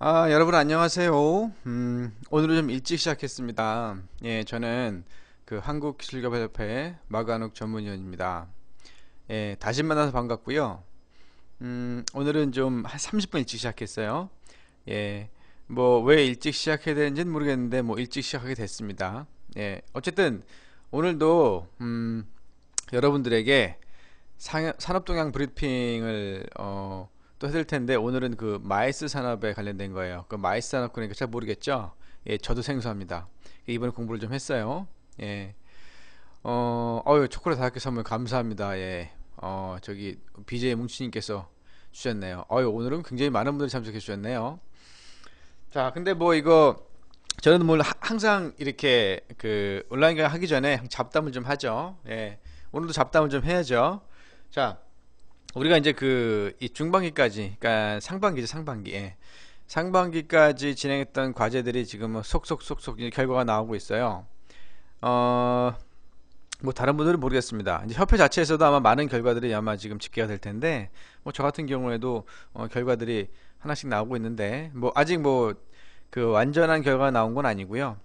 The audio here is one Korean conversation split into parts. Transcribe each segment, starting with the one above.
아, 여러분 안녕하세요. 음, 오늘은 좀 일찍 시작했습니다. 예, 저는 그 한국 기술개발협회 마가욱 전문위원입니다. 예, 다시 만나서 반갑고요. 음, 오늘은 좀 한 30분 일찍 시작했어요. 예, 뭐 왜 일찍 시작해야 되는지는 모르겠는데 뭐 일찍 시작하게 됐습니다. 예, 어쨌든 오늘도 음, 여러분들에게 상- 산업동향 브리핑을 어, 또 해드릴 텐데 오늘은 그 MICE 산업에 관련된 거예요. 그 MICE 산업 그러니까 잘 모르겠죠? 예, 저도 생소합니다. 이번에 공부를 좀 했어요. 예. 어, 어유 초콜릿 다섯 개 선물 감사합니다. 예. 어, 저기 BJ 뭉치님께서 주셨네요. 어유 오늘은 굉장히 많은 분들이 참석해 주셨네요. 자, 근데 뭐 이거 저는 뭘 하- 항상 이렇게 그 온라인 강의 하기 전에 잡담을 좀 하죠. 예. 오늘도 잡담을 좀 해야죠. 자, 우리가 이제 그 이 중반기까지, 그러니까 상반기죠, 상반기. 예. 상반기까지 진행했던 과제들이 지금 뭐 속속속속 이제 결과가 나오고 있어요. 어, 뭐 다른 분들은 모르겠습니다. 이제 협회 자체에서도 아마 많은 결과들이 아마 지금 집계가 될 텐데, 뭐 저 같은 경우에도 어, 결과들이 하나씩 나오고 있는데, 뭐 아직 뭐 그 완전한 결과가 나온 건 아니고요.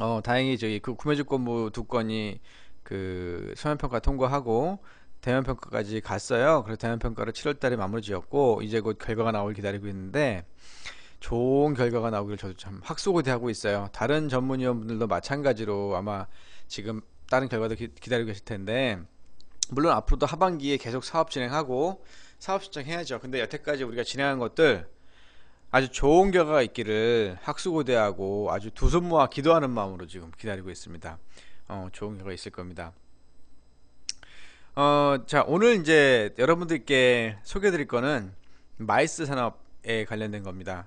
어, 다행히 저기 그 구매주권부 두 건이 그 서면평가 통과하고 대면 평가까지 갔어요. 그래서 대면 평가를 7월 달에 마무리 지었고 이제 곧 결과가 나오길 기다리고 있는데 좋은 결과가 나오길 저도 참 확소고대하고 있어요. 다른 전문위원분들도 마찬가지로 아마 지금 다른 결과도 기, 기다리고 계실 텐데 물론 앞으로도 하반기에 계속 사업 진행하고 사업 신청해야죠. 근데 여태까지 우리가 진행한 것들 아주 좋은 결과가 있기를 학수고대하고 아주 두 손 모아 기도하는 마음으로 지금 기다리고 있습니다. 어, 좋은 결과 있을 겁니다. 어, 자, 오늘 이제 여러분들께 소개해 드릴 거는 MICE 산업에 관련된 겁니다.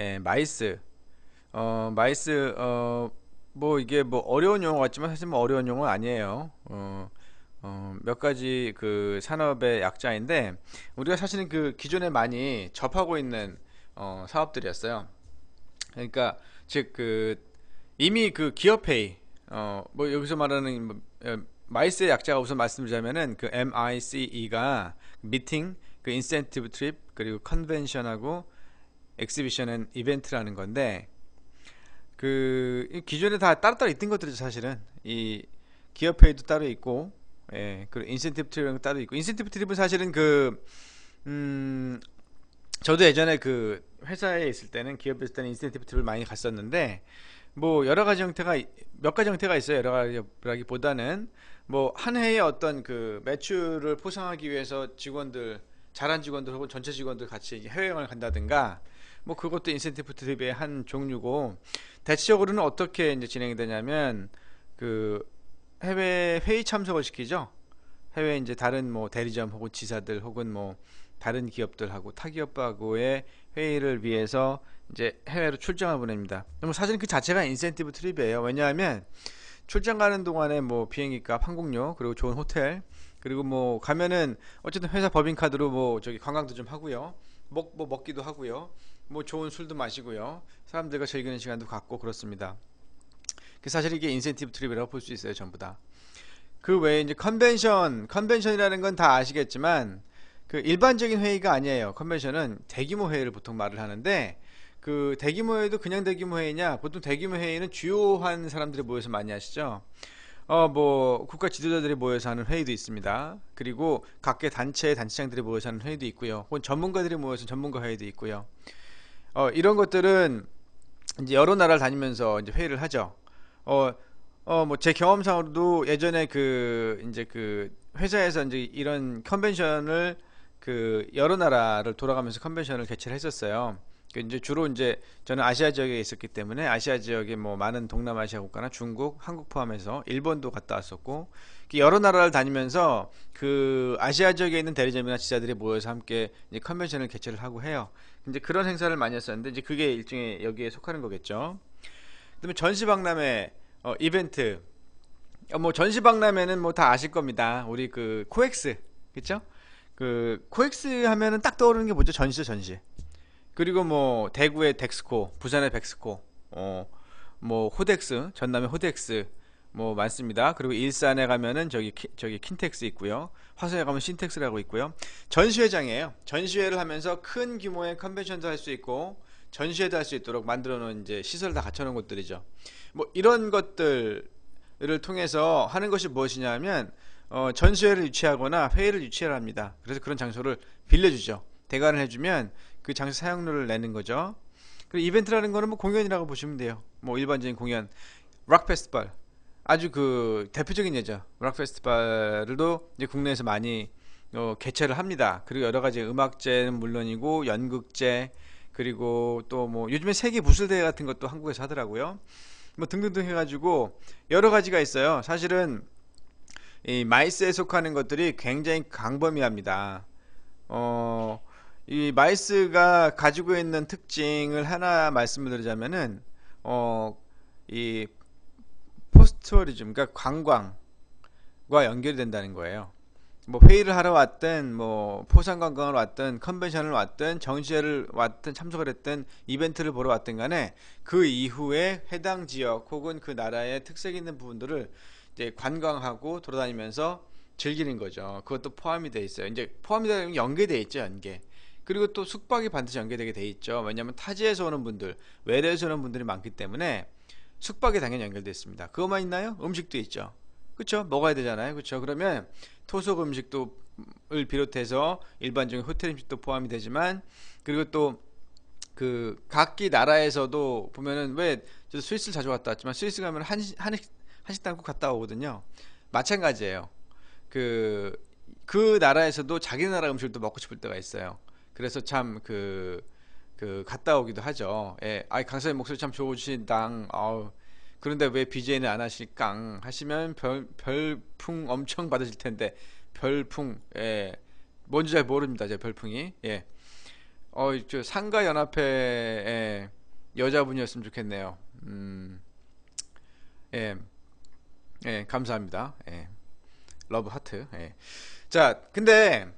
예, MICE. 어, MICE, 어, 뭐 이게 뭐 어려운 용어 같지만 사실 뭐 어려운 용어 아니에요. 어, 어, 몇 가지 그 산업의 약자인데 우리가 사실은 그 기존에 많이 접하고 있는 어, 사업들이었어요. 그러니까 즉 그 이미 그 기업회의 어, 뭐 여기서 말하는 뭐, 어, MICE의 약자가 우선 말씀드리자면은 그 MICE가 meeting, 그 incentive trip, 그리고 convention하고 exhibition and event라는 건데 그이 기존에 다 따로따로 있던 것들이죠 사실은. 이 기업회의도 따로 있고 예 그리고 incentive trip은 따로 있고. incentive trip은 사실은 그 음 저도 예전에 그 회사에 있을 때는 기업에 있을 때는 incentive trip을 많이 갔었는데 뭐 여러 가지 형태가 이- 몇 가지 형태가 있어요 여러 가지라기보다는 뭐 한 해에 어떤 그 매출을 포상하기 위해서 직원들 잘한 직원들 혹은 전체 직원들 같이 해외여행을 간다든가 뭐 그것도 incentive trip의 한 종류고 대체적으로는 어떻게 이제 진행이 되냐면 그 해외 회의 참석을 시키죠. 해외 이제 다른 뭐 대리점 혹은 지사들 혹은 뭐 다른 기업들하고 타기업하고의 회의를 위해서 이제 해외로 출장을 보냅니다. 그럼 사실 그 자체가 인센티브 트립이에요. 왜냐하면 출장 가는 동안에 뭐 비행기값, 항공료, 그리고 좋은 호텔, 그리고 뭐 가면은 어쨌든 회사 법인카드로 뭐 저기 관광도 좀 하고요. 먹, 뭐 먹기도 하고요. 뭐 좋은 술도 마시고요. 사람들과 즐기는 시간도 갖고 그렇습니다. 그 사실 이게 incentive trip이라고 볼 수 있어요, 전부 다. 그 외에 이제 컨벤션, 컨벤션이라는 건 다 아시겠지만 그 일반적인 회의가 아니에요. 컨벤션은 대규모 회의를 보통 말을 하는데 그 대규모 회의도 그냥 대규모 회의냐? 보통 대규모 회의는 주요한 사람들이 모여서 많이 하시죠. 어, 뭐 국가 지도자들이 모여서 하는 회의도 있습니다. 그리고 각계 단체 단체장들이 모여서 하는 회의도 있고요. 혹은 전문가들이 모여서 전문가 회의도 있고요. 어, 이런 것들은 이제 여러 나라를 다니면서 이제 회의를 하죠. 어, 어, 뭐 제 경험상으로도 예전에 그 이제 그 회사에서 이제 이런 컨벤션을 그 여러 나라를 돌아가면서 컨벤션을 개최를 했었어요. 그 이제 주로 이제 저는 아시아 지역에 있었기 때문에 아시아 지역에 뭐 많은 동남아시아 국가나 중국, 한국 포함해서 일본도 갔다 왔었고 그 여러 나라를 다니면서 그 아시아 지역에 있는 대리점이나 지사들이 모여서 함께 컨벤션을 개최를 하고 해요. 이제 그런 행사를 많이 했었는데 이제 그게 일종의 여기에 속하는 거겠죠. 그다음에 전시박람회 어, 이벤트 어, 뭐 전시박람회는 뭐 다 아실 겁니다. 우리 그 코엑스 그쵸? 그 코엑스 하면은 딱 떠오르는 게 뭐죠? 전시죠 전시. 그리고 뭐 대구의 엑스코, 부산의 벡스코, 어, 뭐 호덱스, 전남의 호덱스 뭐 많습니다. 그리고 일산에 가면은 저기 키- 저기 킨텍스 있고요. 화성에 가면 신텍스라고 있고요. 전시회장이에요. 전시회를 하면서 큰 규모의 컨벤션도 할 수 있고 전시회도 할 수 있도록 만들어 놓은 이제 시설 다 갖춰 놓은 곳들이죠. 뭐 이런 것들을 통해서 하는 것이 무엇이냐면 어, 전시회를 유치하거나 회의를 유치합니다. 그래서 그런 장소를 빌려주죠. 대관을 해주면 그 장소 사용료를 내는 거죠. 그리고 이벤트라는 거는 뭐 공연이라고 보시면 돼요. 뭐 일반적인 공연, 락 페스티벌 아주 그 대표적인 예죠. 락 페스티벌도 이제 국내에서 많이 어, 개최를 합니다. 그리고 여러 가지 음악제는 물론이고 연극제 그리고 또 뭐 요즘에 세계 무술대회 같은 것도 한국에서 하더라고요. 뭐 등등등 해가지고 여러 가지가 있어요. 사실은 이 MICE에 속하는 것들이 굉장히 광범위합니다. 어, 이 MICE가 가지고 있는 특징을 하나 말씀을 드리자면은 어, 이 post tourism, 그러니까 관광과 연결이 된다는 거예요. 뭐 회의를 하러 왔든 뭐 포상 관광을 왔든 컨벤션을 왔든 전시회를 왔든 참석을 했든 이벤트를 보러 왔든 간에 그 이후에 해당 지역 혹은 그 나라의 특색 있는 부분들을 이제 관광하고 돌아다니면서 즐기는 거죠. 그것도 포함이 돼 있어요. 이제 포함이 되면 연계돼 있죠, 연계. 그리고 또 숙박이 반드시 연계되게 돼 있죠. 왜냐하면 타지에서 오는 분들, 외래에서 오는 분들이 많기 때문에 숙박이 당연히 연결되어 있습니다. 그것만 있나요? 음식도 있죠. 그렇죠? 먹어야 되잖아요. 그렇죠? 그러면 토속 음식도 을 비롯해서 일반적인 호텔 음식도 포함이 되지만 그리고 또 그 각기 나라에서도 보면은 왜 저도 스위스를 자주 갔다 왔지만 스위스 가면 한식 한식 한식당 꼭 갔다 오거든요. 마찬가지예요. 그, 그 나라에서도 자기 나라 음식을 또 먹고 싶을 때가 있어요. 그래서 참 그, 그, 갔다 오기도 하죠. 예, 아이, 강사님 목소리 참 좋으신당, 아우, 그런데 왜 BJ는 안 하실깡 하시면 별, 별풍 엄청 받으실 텐데, 별풍, 예, 뭔지 잘 모릅니다. 제 별풍이, 예. 어, 저 상가 연합회 여자분이었으면 좋겠네요. 음, 예. 예, 감사합니다. 예. 러브 하트. 예. 자, 근데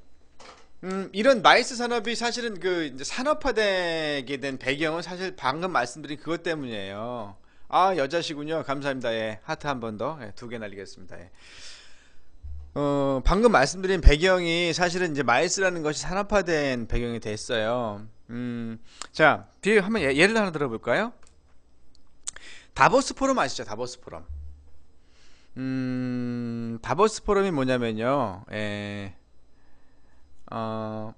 음, 이런 MICE 산업이 사실은 그 이제 산업화되게 된 배경은 사실 방금 말씀드린 그것 때문이에요. 아, 여자시군요. 감사합니다. 예. 하트 한 번 더. 예, 두개 날리겠습니다. 예. 어, 방금 말씀드린 배경이 사실은 이제 MICE라는 것이 산업화된 배경이 됐어요. 음, 자, 뒤에 한번 예, 예를 하나 들어볼까요? 다보스 포럼 아시죠? 다보스 포럼. 음, 다보스 포럼이 뭐냐면요. 예, 어,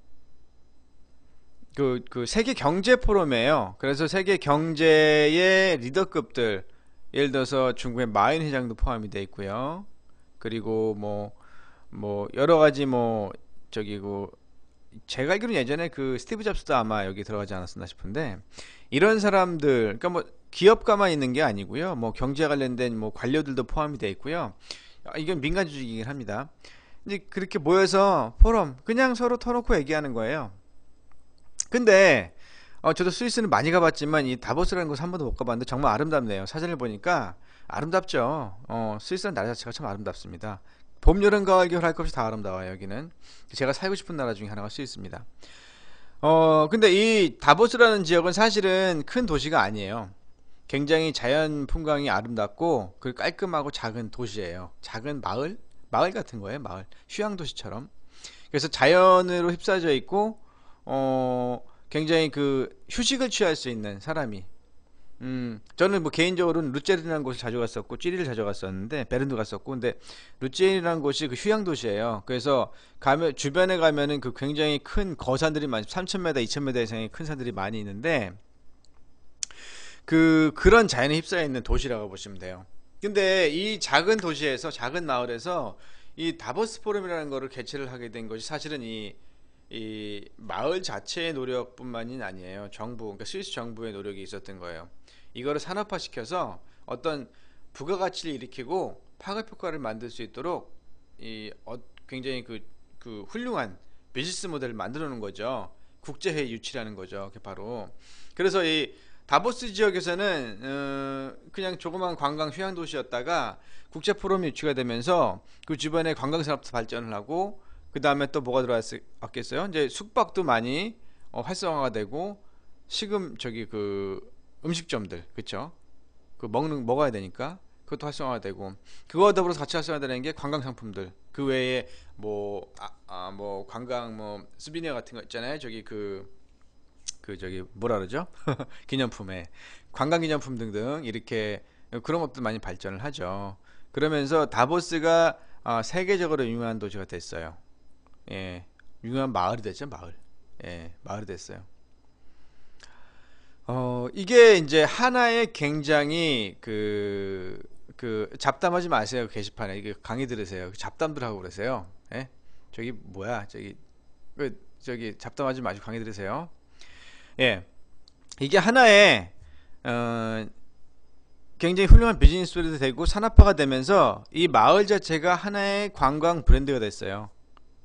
그, 그 세계 경제 포럼이에요. 그래서 세계 경제의 리더급들, 예를 들어서 중국의 마윈 회장도 포함이 돼 있고요. 그리고 뭐, 뭐, 여러 가지 뭐, 저기, 그, 제가 알기로는 예전에 그 스티브 잡스도 아마 여기 들어가지 않았었나 싶은데, 이런 사람들, 그러니까 뭐, 기업가만 있는 게 아니고요. 뭐 경제 관련된 뭐 관료들도 포함이 되어 있고요. 아, 이건 민간 조직이긴 합니다. 이제 그렇게 모여서 포럼 그냥 서로 터놓고 얘기하는 거예요. 근데 어, 저도 스위스는 많이 가봤지만 이 다보스라는 곳 한 번도 못 가봤는데 정말 아름답네요. 사진을 보니까 아름답죠. 어, 스위스는 나라 자체가 참 아름답습니다. 봄, 여름, 가을, 겨울 할 것 없이 다 아름다워요. 여기는 제가 살고 싶은 나라 중에 하나가 스위스입니다. 어, 근데 이 다보스라는 지역은 사실은 큰 도시가 아니에요. 굉장히 자연 풍광이 아름답고 그 깔끔하고 작은 도시예요. 작은 마을, 마을 같은 거예요. 마을, 휴양 도시처럼. 그래서 자연으로 휩싸져 있고 어 굉장히 그 휴식을 취할 수 있는 사람이. 음, 저는 뭐 개인적으로는 루체른이라는 곳을 자주 갔었고 찌리를 자주 갔었는데 베른도 갔었고 근데 루체른이라는 곳이 그 휴양 도시예요. 그래서 가면 주변에 가면은 그 굉장히 큰 거산들이 많이 3,000m, 2,000m 이상의 큰 산들이 많이 있는데 그 그런 자연에 휩싸여 있는 도시라고 보시면 돼요. 근데 이 작은 도시에서 작은 마을에서 이 다보스 포럼이라는 거를 개최를 하게 된 것이 사실은 이, 이 마을 자체의 노력뿐만이 아니에요. 정부, 그러니까 스위스 정부의 노력이 있었던 거예요. 이거를 산업화 시켜서 어떤 부가가치를 일으키고 파급 효과를 만들 수 있도록 이 어, 굉장히 그, 그 훌륭한 비즈니스 모델을 만들어 놓은 거죠. 국제회의 유치라는 거죠. 그게 바로. 그래서 이 다보스 지역에서는 어, 그냥 조그만 관광 휴양 도시였다가 국제 포럼이 유치가 되면서 그 주변에 관광 산업도 발전을 하고 그 다음에 또 뭐가 들어왔겠어요? 이제 숙박도 많이 어, 활성화가 되고 식음 저기 그 음식점들 그쵸? 그 먹는 먹어야 되니까 그것도 활성화가 되고 그거와 더불어서 같이 활성화되는 게 관광 상품들 그 외에 뭐아뭐 아, 뭐 관광 뭐 스비니어 같은 거 있잖아요 저기 그 그 저기 뭐라 그러죠? 기념품에 관광 기념품 등등 이렇게 그런 것도 많이 발전을 하죠. 그러면서 다보스가 어, 세계적으로 유명한 도시가 됐어요. 예, 유명한 마을이 됐죠, 마을. 예, 마을이 됐어요. 어, 이게 이제 하나의 굉장히 그, 그, 잡담하지 마세요. 게시판에. 이게 강의 들으세요. 잡담들 하고 그러세요. 예? 저기, 뭐야. 저기, 그, 저기, 잡담하지 마시고 강의 들으세요. 예. 이게 하나의, 어, 굉장히 훌륭한 비즈니스도 되고 산업화가 되면서 이 마을 자체가 하나의 관광 브랜드가 됐어요.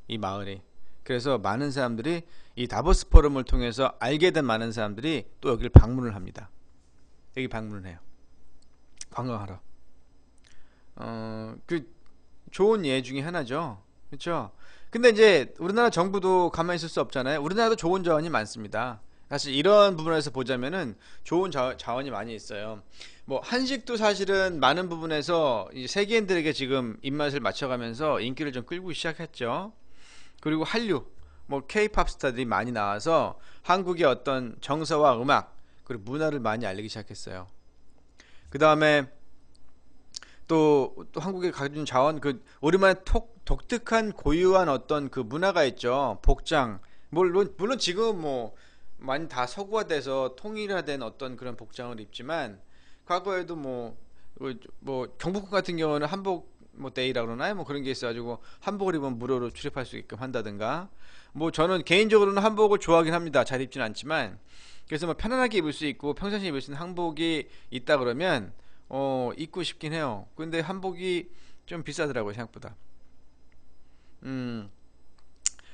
이 마을이. 그래서 많은 사람들이 이 다보스 포럼을 통해서 알게 된 많은 사람들이 또 여기를 방문을 합니다. 여기 방문을 해요. 관광하러. 어, 그 좋은 예 중에 하나죠. 그렇죠? 근데 이제 우리나라 정부도 가만히 있을 수 없잖아요. 우리나라도 좋은 자원이 많습니다. 사실 이런 부분에서 보자면은 좋은 자, 자원이 많이 있어요. 뭐 한식도 사실은 많은 부분에서 세계인들에게 지금 입맛을 맞춰가면서 인기를 좀 끌고 시작했죠. 그리고 한류, 뭐 K-팝 스타들이 많이 나와서 한국의 어떤 정서와 음악 그리고 문화를 많이 알리기 시작했어요. 그 다음에 또, 또 한국의 가진 자원 그 우리만의 톡, 독특한 고유한 어떤 그 문화가 있죠. 복장 물론 물론 지금 뭐 많이 다 서구화돼서 통일화된 어떤 그런 복장을 입지만 과거에도 뭐, 뭐, 뭐 경복궁 같은 경우는 한복 뭐 데이라 그러나요? 뭐 그런 게 있어가지고 한복을 입으면 무료로 출입할 수 있게끔 한다든가. 뭐 저는 개인적으로는 한복을 좋아하긴 합니다. 잘 입지는 않지만 그래서 뭐 편안하게 입을 수 있고 평상시에 입을 수 있는 한복이 있다 그러면 어 입고 싶긴 해요. 근데 한복이 좀 비싸더라고요 생각보다. 음.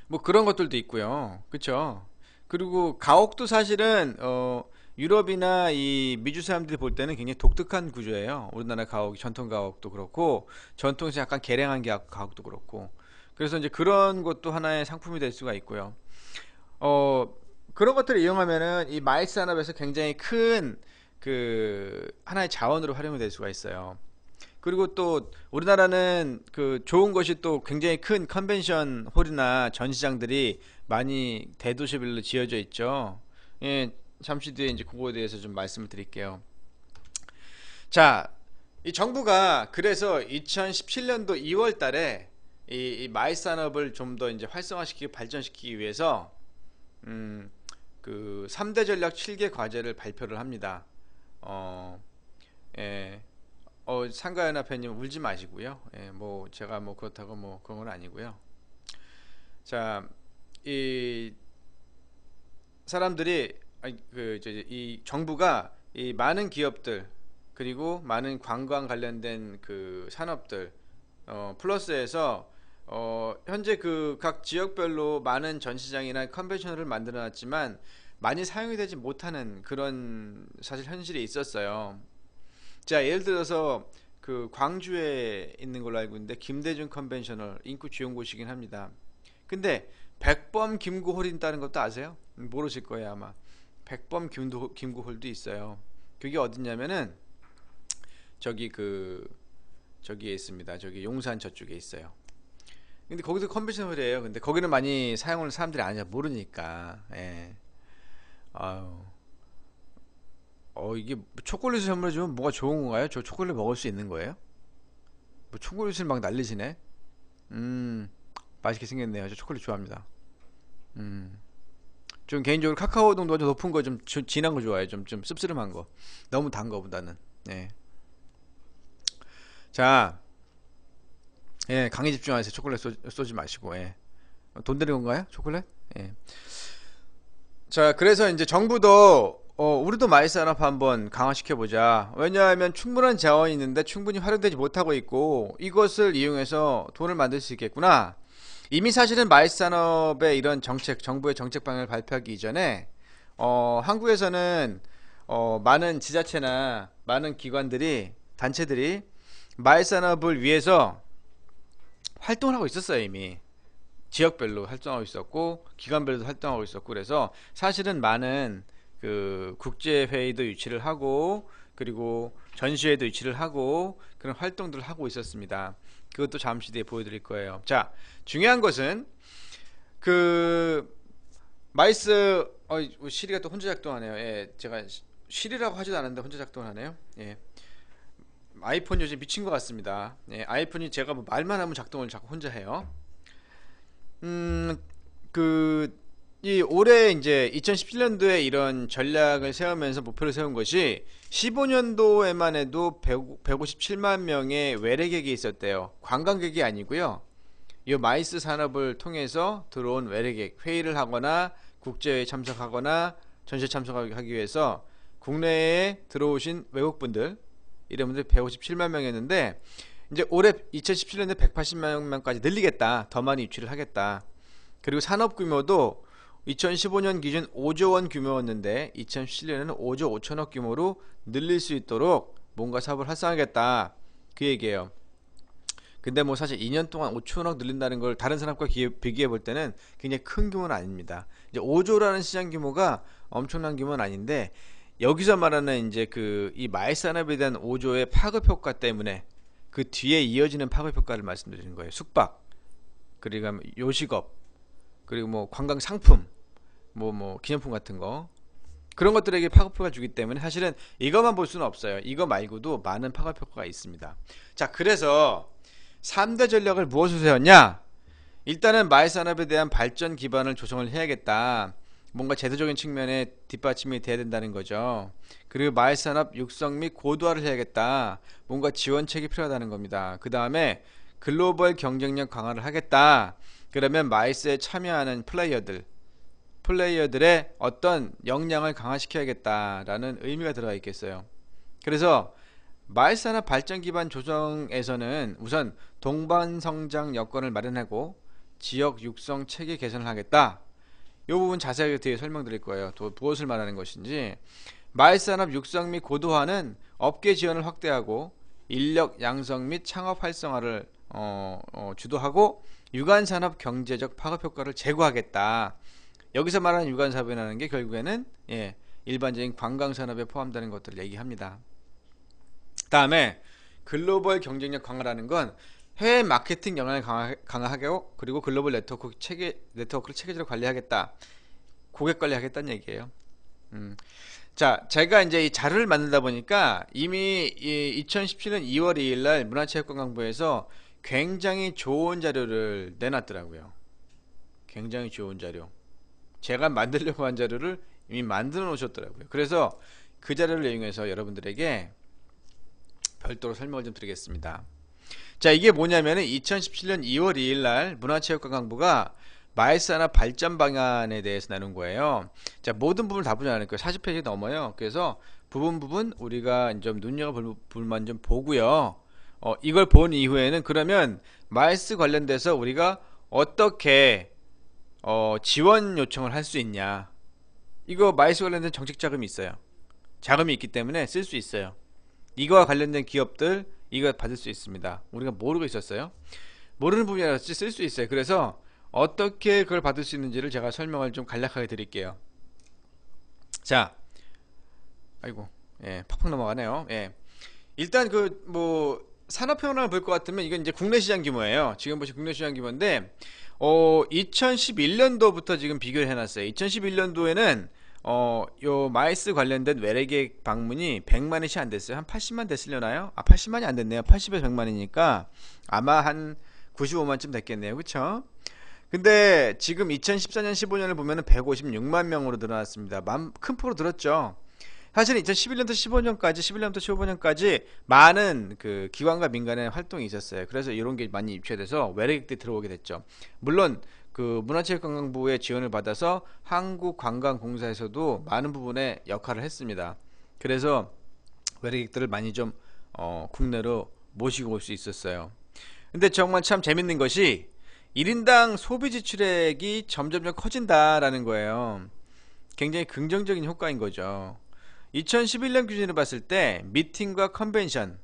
뭐 그런 것들도 있고요. 그쵸? 그리고 가옥도 사실은 어 유럽이나 이 미주 사람들이 볼 때는 굉장히 독특한 구조예요. 우리나라 가옥, 전통 가옥도 그렇고 전통에서 약간 개량한 가옥도 그렇고 그래서 이제 그런 것도 하나의 상품이 될 수가 있고요. 어 그런 것들을 이용하면은 이 MICE 산업에서 굉장히 큰 그 하나의 자원으로 활용이 될 수가 있어요. 그리고 또 우리나라는 그 좋은 것이 또 굉장히 큰 컨벤션 홀이나 전시장들이 많이 대도시별로 지어져 있죠. 예, 잠시 뒤에 이제 그거에 대해서 좀 말씀을 드릴게요. 자, 이 정부가 그래서 2017년도 2월 달에 이, 이 MICE 산업을 좀 더 이제 활성화시키고 발전시키기 위해서 음, 그 3대 전략 7개 과제를 발표를 합니다. 어, 예. 어, 상가연합회님 울지 마시고요. 예, 뭐 제가 뭐 그렇다고 뭐 그런 건 아니고요. 자, 이 사람들이 그이 정부가 이 많은 기업들 그리고 많은 관광 관련된 그 산업들 어, 플러스해서 어, 현재 그 각 지역별로 많은 전시장이나 컨벤션을 만들어 놨지만 많이 사용이 되지 못하는 그런 사실 현실이 있었어요. 자, 예를 들어서 그 광주에 있는 걸로 알고 있는데 김대중 컨벤션이라는 곳이 있긴 합니다. 근데 백범 김구홀이 있다는 것도 아세요? 모르실 거예요 아마. 백범 김도, 김구홀도 있어요. 그게 어디냐면은 저기 그 저기에 있습니다. 저기 용산 저쪽에 있어요. 근데 거기도 컨벤션 홀이에요. 근데 거기는 많이 사용을 사람들이 아니야 모르니까. 예. 아유. 어 이게 초콜릿을 선물해 주면 뭐가 좋은 건가요? 저 초콜릿 먹을 수 있는 거예요? 뭐 초콜릿을 막 날리시네. 음. 맛있게 생겼네요. 저 초콜릿 좋아합니다. 음. 좀 개인적으로 카카오 농도가 좀 높은 거 좀 진한 거 좋아해요. 좀, 좀 씁쓸한 거. 너무 단 거보다는. 네. 자, 예, 강의 집중하세요. 초콜릿 쏘, 지 마시고, 예. 돈 드는 건가요? 초콜릿? 예. 자, 그래서 이제 정부도, 어, 우리도 MICE 산업 한번 강화시켜보자. 왜냐하면 충분한 자원이 있는데 충분히 활용되지 못하고 있고, 이것을 이용해서 돈을 만들 수 있겠구나. 이미 사실은 MICE 산업의 이런 정책, 정부의 정책 방향을 발표하기 이전에 어, 한국에서는 어, 많은 지자체나 많은 기관들이 단체들이 MICE 산업을 위해서 활동을 하고 있었어요 이미 지역별로 활동하고 있었고 기관별로도 활동하고 있었고 그래서 사실은 많은 그 국제 회의도 유치를 하고 그리고 전시회도 유치를 하고 그런 활동들을 하고 있었습니다. 그것도 잠시 뒤에 보여드릴 거예요. 자, 중요한 것은 그 MICE 어, 이- 시리가 또 혼자 작동하네요. 예, 제가 시- 시리라고 하지도 않았는데 혼자 작동하네요. 예, 아이폰 요즘 미친 것 같습니다. 예, 아이폰이 제가 뭐 말만 하면 작동을 자꾸 혼자 해요. 음, 그, 이 올해 이제 2017년도에 이런 전략을 세우면서 목표를 세운 것이 15년도에만 해도 100, 157만 명의 외래객이 있었대요. 관광객이 아니고요. 이 MICE 산업을 통해서 들어온 외래객 회의를 하거나 국제회의에 참석하거나 전시에 참석하기 위해서 국내에 들어오신 외국분들 이런 분들 157만 명이었는데 이제 올해 2017년에 180만 명까지 늘리겠다. 더 많이 유치를 하겠다. 그리고 산업 규모도 2015년 기준 5조 원 규모였는데 2017년에는 5조 5천억 규모로 늘릴 수 있도록 뭔가 사업을 활성화하겠다. 그 얘기예요. 근데 뭐 사실 2년 동안 5천억 늘린다는 걸 다른 산업과 비교해 볼 때는 굉장히 큰 규모는 아닙니다. 이제 5조라는 시장 규모가 엄청난 규모는 아닌데 여기서 말하는 이제 그 이 MICE 산업에 대한 5조의 파급 효과 때문에 그 뒤에 이어지는 파급 효과를 말씀드리는 거예요. 숙박 그리고 뭐 요식업 그리고 뭐 관광 상품 뭐 뭐 기념품 같은 거 그런 것들에게 파급효과 주기 때문에 사실은 이것만 볼 수는 없어요. 이거 말고도 많은 파급 효과가 있습니다. 자, 그래서 3대 전략을 무엇을 세웠냐? 일단은 마을 산업에 대한 발전 기반을 조성을 해야겠다. 뭔가 제도적인 측면에 뒷받침이 돼야 된다는 거죠. 그리고 마을 산업 육성 및 고도화를 해야겠다. 뭔가 지원책이 필요하다는 겁니다. 그 다음에 글로벌 경쟁력 강화를 하겠다. 그러면 마이스에 참여하는 플레이어들, 플레이어들의 어떤 역량을 강화시켜야겠다라는 의미가 들어가 있겠어요. 그래서 마을산업 발전 기반 조정에서는 우선 동반 성장 여건을 마련하고 지역 육성 체계 개선을 하겠다. 이 부분 자세하게 뒤에 설명드릴 거예요. 또 무엇을 말하는 것인지 MICE 산업 육성 및 고도화는 업계 지원을 확대하고 인력 양성 및 창업 활성화를 어, 어, 주도하고 유관산업 경제적 파급 효과를 제고하겠다. 여기서 말하는 유관산업이라는 게 결국에는 예, 일반적인 관광산업에 포함되는 것들을 얘기합니다. 다음에 글로벌 경쟁력 강화라는 건 해외 마케팅 역량을 강화, 하고 그리고 글로벌 네트워크 체계 네트워크를 체계적으로 관리하겠다. 고객 관리하겠다는 얘기예요. 음. 자, 제가 이제 이 자료를 만들다 보니까 이미 2017년 2월 2일 날 문화체육관광부에서 굉장히 좋은 자료를 내놨더라고요. 굉장히 좋은 자료. 제가 만들려고 한 자료를 이미 만들어 놓으셨더라고요. 그래서 그 자료를 이용해서 여러분들에게 별도로 설명을 좀 드리겠습니다. 자, 이게 뭐냐면은 2017년 2월 2일 날 문화체육관광부가 MICE 산업 발전 방안에 대해서 나눈 거예요. 자, 모든 부분을 다 보지 않을 거예요. 40페이지 넘어요. 그래서 부분 부분 우리가 좀 눈여겨볼 부분만 좀 보고요. 어, 이걸 본 이후에는 그러면 MICE 관련돼서 우리가 어떻게 어, 지원 요청을 할 수 있냐. 이거 MICE 관련된 정책 자금이 있어요. 자금이 있기 때문에 쓸 수 있어요. 이거와 관련된 기업들 이거 받을 수 있습니다. 우리가 모르고 있었어요. 모르는 부분이라서 쓸 수 있어요. 그래서 어떻게 그걸 받을 수 있는지를 제가 설명을 좀 간략하게 드릴게요. 자, 아이고, 예, 팍팍 넘어가네요. 예, 일단 그 뭐 산업 현황을 볼 것 같으면 이건 이제 국내 시장 규모예요. 지금 보시 국내 시장 규모인데, 어, 2011년도부터 지금 비교를 해놨어요. 2011년도에는 어, 요 MICE 관련된 외래객 방문이 100만이 채 안 됐어요. 한 80만 됐으려나요? 아, 80만이 안 됐네요. 80에서 100만이니까 아마 한 95만쯤 됐겠네요. 그쵸? 근데 지금 2014년 15년을 보면 은 156만 명으로 늘어났습니다. 큰 폭으로 늘었죠. 사실 2011년부터 15년까지 11년부터 15년까지 많은 그 기관과 민간의 활동이 있었어요. 그래서 이런 게 많이 입체돼서 외래객들이 들어오게 됐죠. 물론 그 문화체육관광부의 지원을 받아서 한국관광공사에서도 많은 부분에 역할을 했습니다. 그래서 외래객들을 많이 좀 어, 국내로 모시고 올 수 있었어요. 근데 정말 참 재밌는 것이 1인당 소비 지출액이 점점점 커진다라는 거예요. 굉장히 긍정적인 효과인 거죠. 2011년 기준으로 봤을 때 미팅과 컨벤션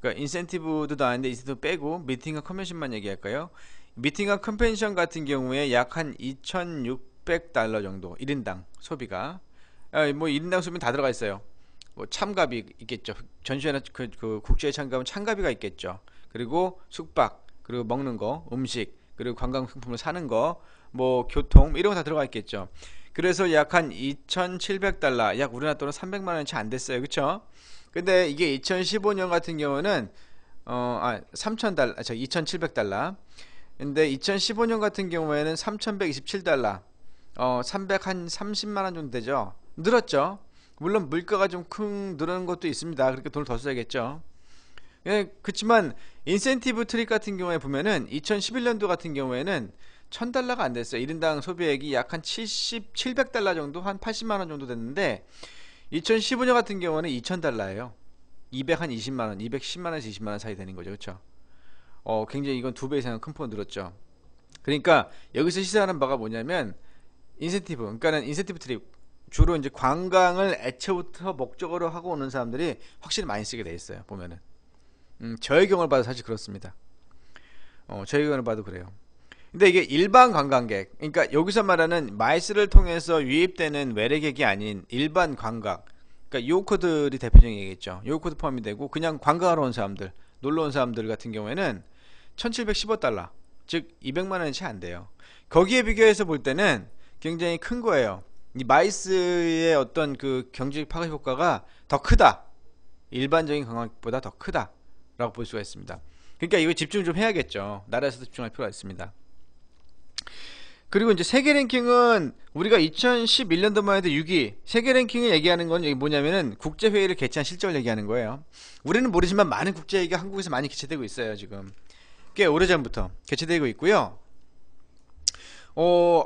그러니까 인센티브도 나왔는데 인센티브 빼고 미팅과 컨벤션만 얘기할까요? 미팅과 컨벤션 같은 경우에 약 한 2,600달러 정도 1인당 소비가 아, 뭐 1인당 소비는 다 들어가 있어요. 뭐 참가비 있겠죠. 전시회나 그, 그 국제에 참가하면 참가비가 있겠죠. 그리고 숙박, 그리고 먹는 거, 음식, 그리고 관광 상품을 사는 거, 뭐 교통 이런 거 다 들어가 있겠죠. 그래서 약 한 2,700달러, 약 우리나라 돈은 300만 원치 안 됐어요. 그쵸? 근데 이게 2015년 같은 경우는 어, 아, 3,000달러, 저 2,700달러. 근데 2015년 같은 경우에는 3,127달러. 어, 300한 30만 원 정도 되죠. 늘었죠. 물론 물가가 좀큰 늘은 것도 있습니다. 그렇게 돈을 더 써야겠죠. 예, 그렇지만 인센티브 trip 같은 경우에 보면은 2011년도 같은 경우에는 1000달러가 안 됐어요. 1인당 소비액이 약 한 70, 700달러 정도, 한 80만 원 정도 됐는데 2015년 같은 경우는 2000달러예요. 200 한 20만 원, 210만 원에서 20만 원 사이 되는 거죠. 그렇죠? 어, 굉장히 이건 두 배 이상 큰 폭으로 늘었죠. 그러니까 여기서 시사하는 바가 뭐냐면 인센티브, 그러니까는 인센티브 trip 주로 이제 관광을 애초부터 목적으로 하고 오는 사람들이 확실히 많이 쓰게 돼 있어요. 보면은 음, 저의 경우를 봐도 사실 그렇습니다. 어, 저의 경우를 봐도 그래요. 근데 이게 일반 관광객, 그러니까 여기서 말하는 MICE를 통해서 유입되는 외래객이 아닌 일반 관광, 그러니까 요우커들이 대표적인 얘기겠죠. 요우커도 포함이 되고 그냥 관광하러 온 사람들, 놀러 온 사람들 같은 경우에는 1715달러, 즉 200만 원이 채 안 돼요. 거기에 비교해서 볼 때는 굉장히 큰 거예요. 이 MICE의 어떤 그 경제적 파급 효과가 더 크다. 일반적인 관광보다 더 크다 라고 볼 수가 있습니다. 그러니까 이거 집중 좀 해야겠죠. 나라에서도 집중할 필요가 있습니다. 그리고 이제 세계 랭킹은 우리가 2011년도만 해도 6위. 세계 랭킹을 얘기하는 건 뭐냐면은 국제 회의를 개최한 실적을 얘기하는 거예요. 우리는 모르지만 많은 국제 회의가 한국에서 많이 개최되고 있어요, 지금. 꽤 오래전부터 개최되고 있고요. 어,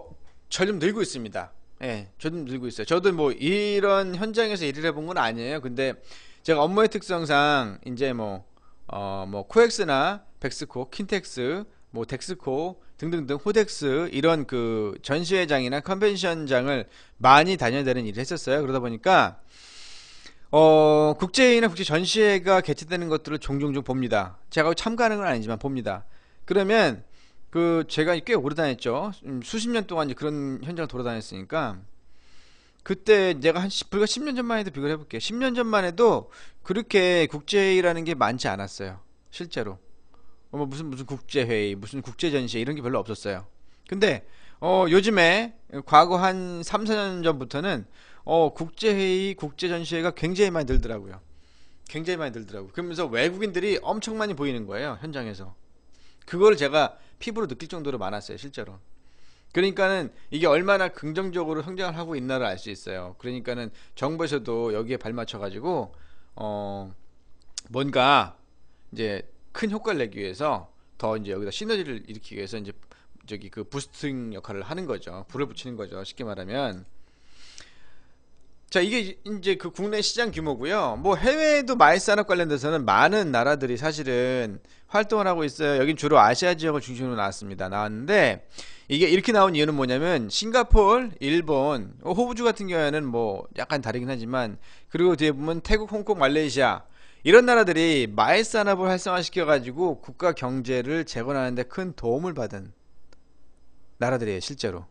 점점 늘고 있습니다. 예, 저도 늘고 있어요. 저도 뭐 이런 현장에서 일을 해본 건 아니에요. 근데 제가 업무의 특성상 이제 뭐, 어, 뭐 코엑스나 벡스코, 킨텍스, 뭐 덱스코 등등등 호덱스 이런 그 전시회장이나 컨벤션장을 많이 다녀야 되는 일을 했었어요. 그러다 보니까 어, 국제회의나 국제 전시회가 개최되는 것들을 종종 좀 봅니다. 제가 참가하는 건 아니지만 봅니다. 그러면 그 제가 꽤 오래 다녔죠. 음, 수십 년 동안 그런 현장을 돌아다녔으니까 그때 내가 한 10, 불과 10년 전만 해도 비교를 해볼게요. 10년 전만 해도 그렇게 국제회의라는 게 많지 않았어요. 실제로. 어, 뭐 무슨 무슨 국제회의, 무슨 국제전시회 이런 게 별로 없었어요. 근데 어, 요즘에 과거 한 3, 4년 전부터는 어, 국제회의, 국제전시회가 굉장히 많이 늘더라고요. 굉장히 많이 늘더라고요. 그러면서 외국인들이 엄청 많이 보이는 거예요. 현장에서. 그걸 제가 피부로 느낄 정도로 많았어요, 실제로. 그러니까는 이게 얼마나 긍정적으로 성장을 하고 있나를 알 수 있어요. 그러니까는 정부에서도 여기에 발맞춰 가지고 어 뭔가 이제 큰 효과를 내기 위해서 더 이제 여기다 시너지를 일으키기 위해서 이제 저기 그 boosting 역할을 하는 거죠. 불을 붙이는 거죠. 쉽게 말하면 자 이게 이제 그 국내 시장 규모고요. 뭐 해외에도 MICE 산업 관련돼서는 많은 나라들이 사실은 활동을 하고 있어요. 여긴 주로 아시아 지역을 중심으로 나왔습니다. 나왔는데 이게 이렇게 나온 이유는 뭐냐면 싱가폴, 일본, 어, 호주 같은 경우에는 뭐 약간 다르긴 하지만 그리고 뒤에 보면 태국, 홍콩, 말레이시아 이런 나라들이 MICE 산업을 활성화시켜 가지고 국가 경제를 재건하는 데 큰 도움을 받은 나라들이에요, 실제로.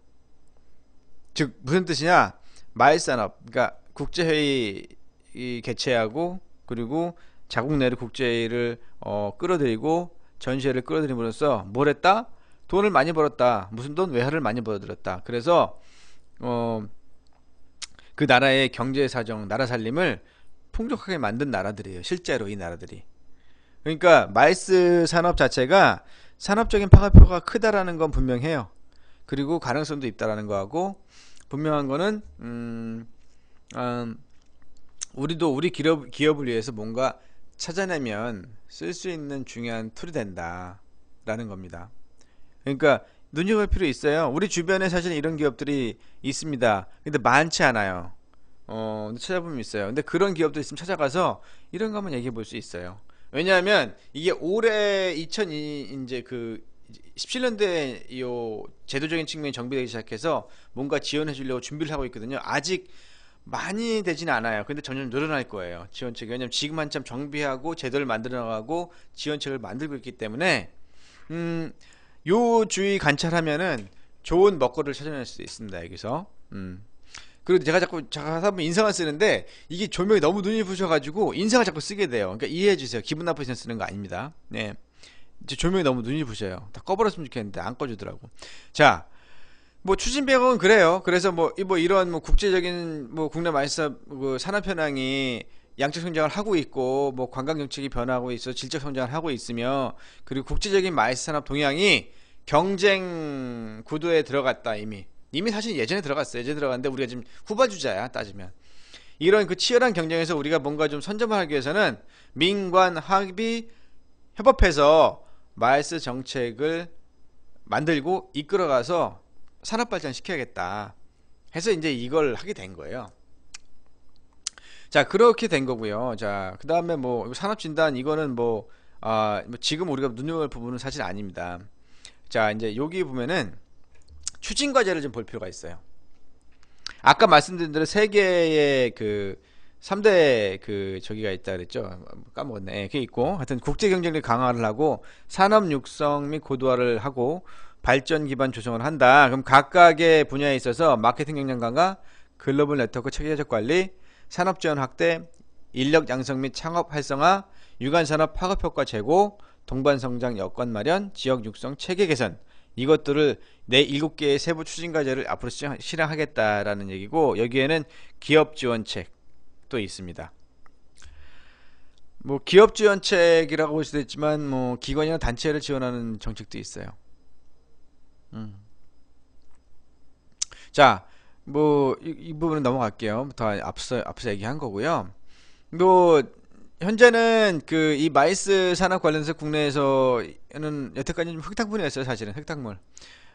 즉 무슨 뜻이냐? MICE 산업, 그러니까 국제회의 개최하고 그리고 자국 내로 국제회의를 어, 끌어들이고 전시회를 끌어들임으로써 뭘 했다? 돈을 많이 벌었다. 무슨 돈? 외화를 많이 벌어들였다. 그래서 어, 그 나라의 경제 사정, 나라 살림을 풍족하게 만든 나라들이에요. 실제로 이 나라들이. 그러니까 MICE 산업 자체가 산업적인 파급효과가 크다라는 건 분명해요. 그리고 가능성도 있다라는 거하고 분명한 거는 음, 음, 우리도 우리 기업, 기업을 위해서 뭔가 찾아내면 쓸 수 있는 중요한 tool이 된다라는 겁니다. 그러니까 눈여볼 필요 있어요. 우리 주변에 사실 이런 기업들이 있습니다. 근데 많지 않아요. 어, 찾아보면 있어요. 근데 그런 기업도 있으면 찾아가서 이런 거 한번 얘기해 볼 수 있어요. 왜냐하면 이게 올해 2002 이제 그 17년도에 이 제도적인 측면이 정비되기 시작해서 뭔가 지원해 주려고 준비를 하고 있거든요. 아직 많이 되지는 않아요. 근데 점점 늘어날 거예요. 지원책이. 왜냐면 지금 한참 정비하고 제도를 만들어 나가고 지원책을 만들고 있기 때문에 음, 요 주의 관찰하면은 좋은 먹거리를 찾아낼 수 있습니다. 여기서. 음. 그리고 제가 자꾸 하다 보면 인상을 쓰는데 이게 조명이 너무 눈이 부셔가지고 인상을 자꾸 쓰게 돼요. 그러니까 이해해 주세요. 기분 나쁘셔서 쓰는 거 아닙니다. 네. 조명이 너무 눈이 부셔요. 다 꺼버렸으면 좋겠는데 안 꺼주더라고. 자, 뭐 추진 배경은 그래요. 그래서 뭐, 이- 뭐 이런 뭐 국제적인 뭐 국내 MICE 사업 그 산업 현황이 양적 성장을 하고 있고 뭐 관광 정책이 변하고 있어 질적 성장을 하고 있으며 그리고 국제적인 MICE 산업 동향이 경쟁 구도에 들어갔다 이미 이미 사실 예전에 들어갔어요. 예전에 들어갔는데 우리가 지금 후발주자야 따지면 이런 그 치열한 경쟁에서 우리가 뭔가 좀 선점을 하기 위해서는 민관 합의 협업해서 MICE 정책을 만들고 이끌어가서 산업 발전 시켜야겠다 해서 이제 이걸 하게 된 거예요. 자 그렇게 된 거고요. 자그 다음에 뭐 산업 진단 이거는 뭐, 아, 뭐 지금 우리가 눈여볼 부분은 사실 아닙니다. 자 이제 여기 보면은 추진 과제를 좀 볼 필요가 있어요. 아까 말씀드린 대로 세 개의 그 3대 그 저기가 있다 그랬죠. 까먹었네. 예, 그게 있고 하여튼 국제 경쟁력 강화를 하고 산업 육성 및 고도화를 하고 발전 기반 조성을 한다. 그럼 각각의 분야에 있어서 마케팅 경쟁 강화, 글로벌 네트워크 체계적 관리, 산업 지원 확대, 인력 양성 및 창업 활성화, 유관 산업 파급 효과 제고, 동반 성장 여건 마련, 지역 육성 체계 개선 이것들을 내 일곱 개의 세부 추진 과제를 앞으로 실행하겠다라는 얘기고 여기에는 기업 지원책도 있습니다. 뭐 기업 지원책이라고 볼 수도 있지만 뭐 기관이나 단체를 지원하는 정책도 있어요. 음. 자, 뭐 이, 이 부분은 넘어갈게요. 더 앞서 앞서 얘기한 거고요. 뭐 현재는 그 이 MICE 산업 관련해서 국내에서는 여태까지 좀 흙탕물이었어요, 사실은 흙탕물.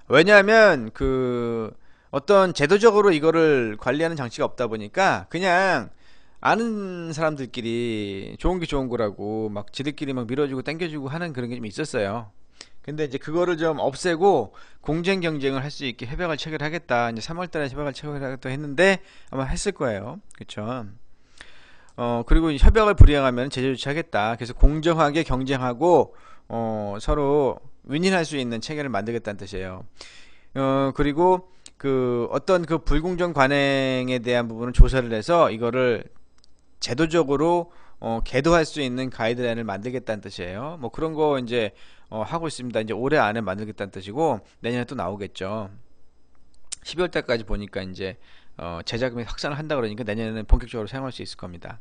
왜냐하면 그 어떤 제도적으로 이거를 관리하는 장치가 없다 보니까 그냥 아는 사람들끼리 좋은 게 좋은 거라고 막 지들끼리 막 밀어주고 당겨주고 하는 그런 게 좀 있었어요. 근데 이제 그거를 좀 없애고 공정 경쟁을 할 수 있게 협약을 체결하겠다. 이제 3월 달에 협약을 체결하겠다 했는데 아마 했을 거예요. 그쵸? 어, 그리고 이 협약을 불이행하면 제재 조치하겠다. 그래서 공정하게 경쟁하고 어, 서로 윈윈할 수 있는 체계를 만들겠다는 뜻이에요. 어, 그리고 그 어떤 그 불공정 관행에 대한 부분을 조사를 해서 이거를 제도적으로 어, 계도할 수 있는 가이드라인을 만들겠다는 뜻이에요. 뭐 그런 거 이제 어, 하고 있습니다. 이제 올해 안에 만들겠다는 뜻이고 내년에 또 나오겠죠. 12월 달까지 보니까 이제 어, 제작금이 확산을 한다 그러니까 내년에는 본격적으로 사용할 수 있을 겁니다.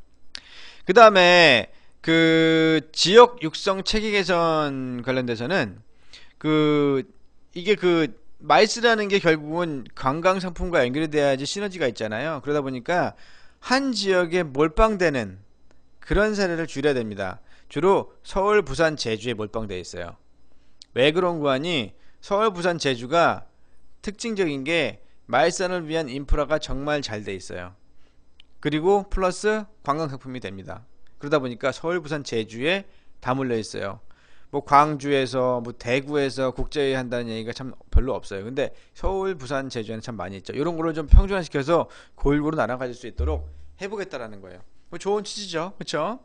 그 다음에 그 지역 육성 체계 개선 관련돼서는 그 이게 그 마이스라는 게 결국은 관광 상품과 연결이 돼야지 시너지가 있잖아요. 그러다 보니까 한 지역에 몰빵되는 그런 사례를 줄여야 됩니다. 주로 서울, 부산, 제주에 몰빵되어 있어요. 왜 그런 거 하니 서울, 부산, 제주가 특징적인 게 말산을 위한 인프라가 정말 잘 돼 있어요. 그리고 플러스 관광 상품이 됩니다. 그러다 보니까 서울, 부산, 제주에 다 몰려 있어요. 뭐 광주에서 뭐 대구에서 국제회의 한다는 얘기가 참 별로 없어요. 근데 서울, 부산, 제주에는 참 많이 있죠. 이런 거를 좀 평준화시켜서 골고루 나눠 가질 수 있도록 해보겠다라는 거예요. 뭐 좋은 취지죠, 그렇죠?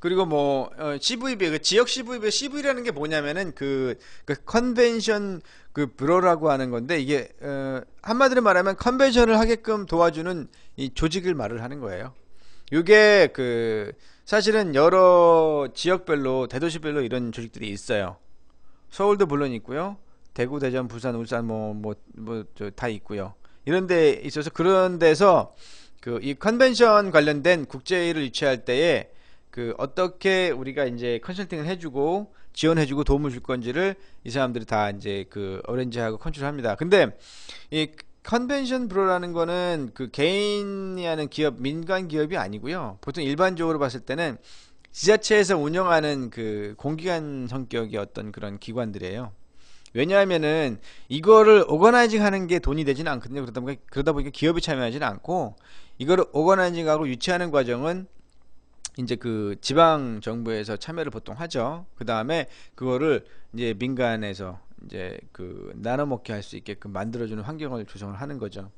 그리고 뭐 어, CVB 그 지역 CVB CV라는 게 뭐냐면은 그, 그 컨벤션 그 브로라고 하는 건데 이게 어, 한마디로 말하면 컨벤션을 하게끔 도와주는 이 조직을 말을 하는 거예요. 이게 그 사실은 여러 지역별로 대도시별로 이런 조직들이 있어요. 서울도 물론 있고요. 대구, 대전, 부산, 울산 뭐 뭐 뭐 다 있고요. 이런 데 있어서 그런 데서 그 이 컨벤션 관련된 국제회의를 유치할 때에 그 어떻게 우리가 이제 컨설팅을 해주고 지원해주고 도움을 줄 건지를 이 사람들이 다 이제 그 어렌지하고 컨트롤합니다. 근데 이 컨벤션 브로라는 거는 그 개인이 하는 기업 민간 기업이 아니고요. 보통 일반적으로 봤을 때는 지자체에서 운영하는 그 공기관 성격의 어떤 그런 기관들이에요. 왜냐하면은 이거를 오거나이징 하는 게 돈이 되지는 않거든요. 그러다 보니까, 그러다 보니까 기업이 참여하지는 않고 이거를 오거나이징하고 유치하는 과정은 이제 그 지방 정부에서 참여를 보통 하죠. 그 다음에 그거를 이제 민간에서 이제 그 나눠 먹게 할 수 있게끔 만들어주는 환경을 조성을 하는 거죠.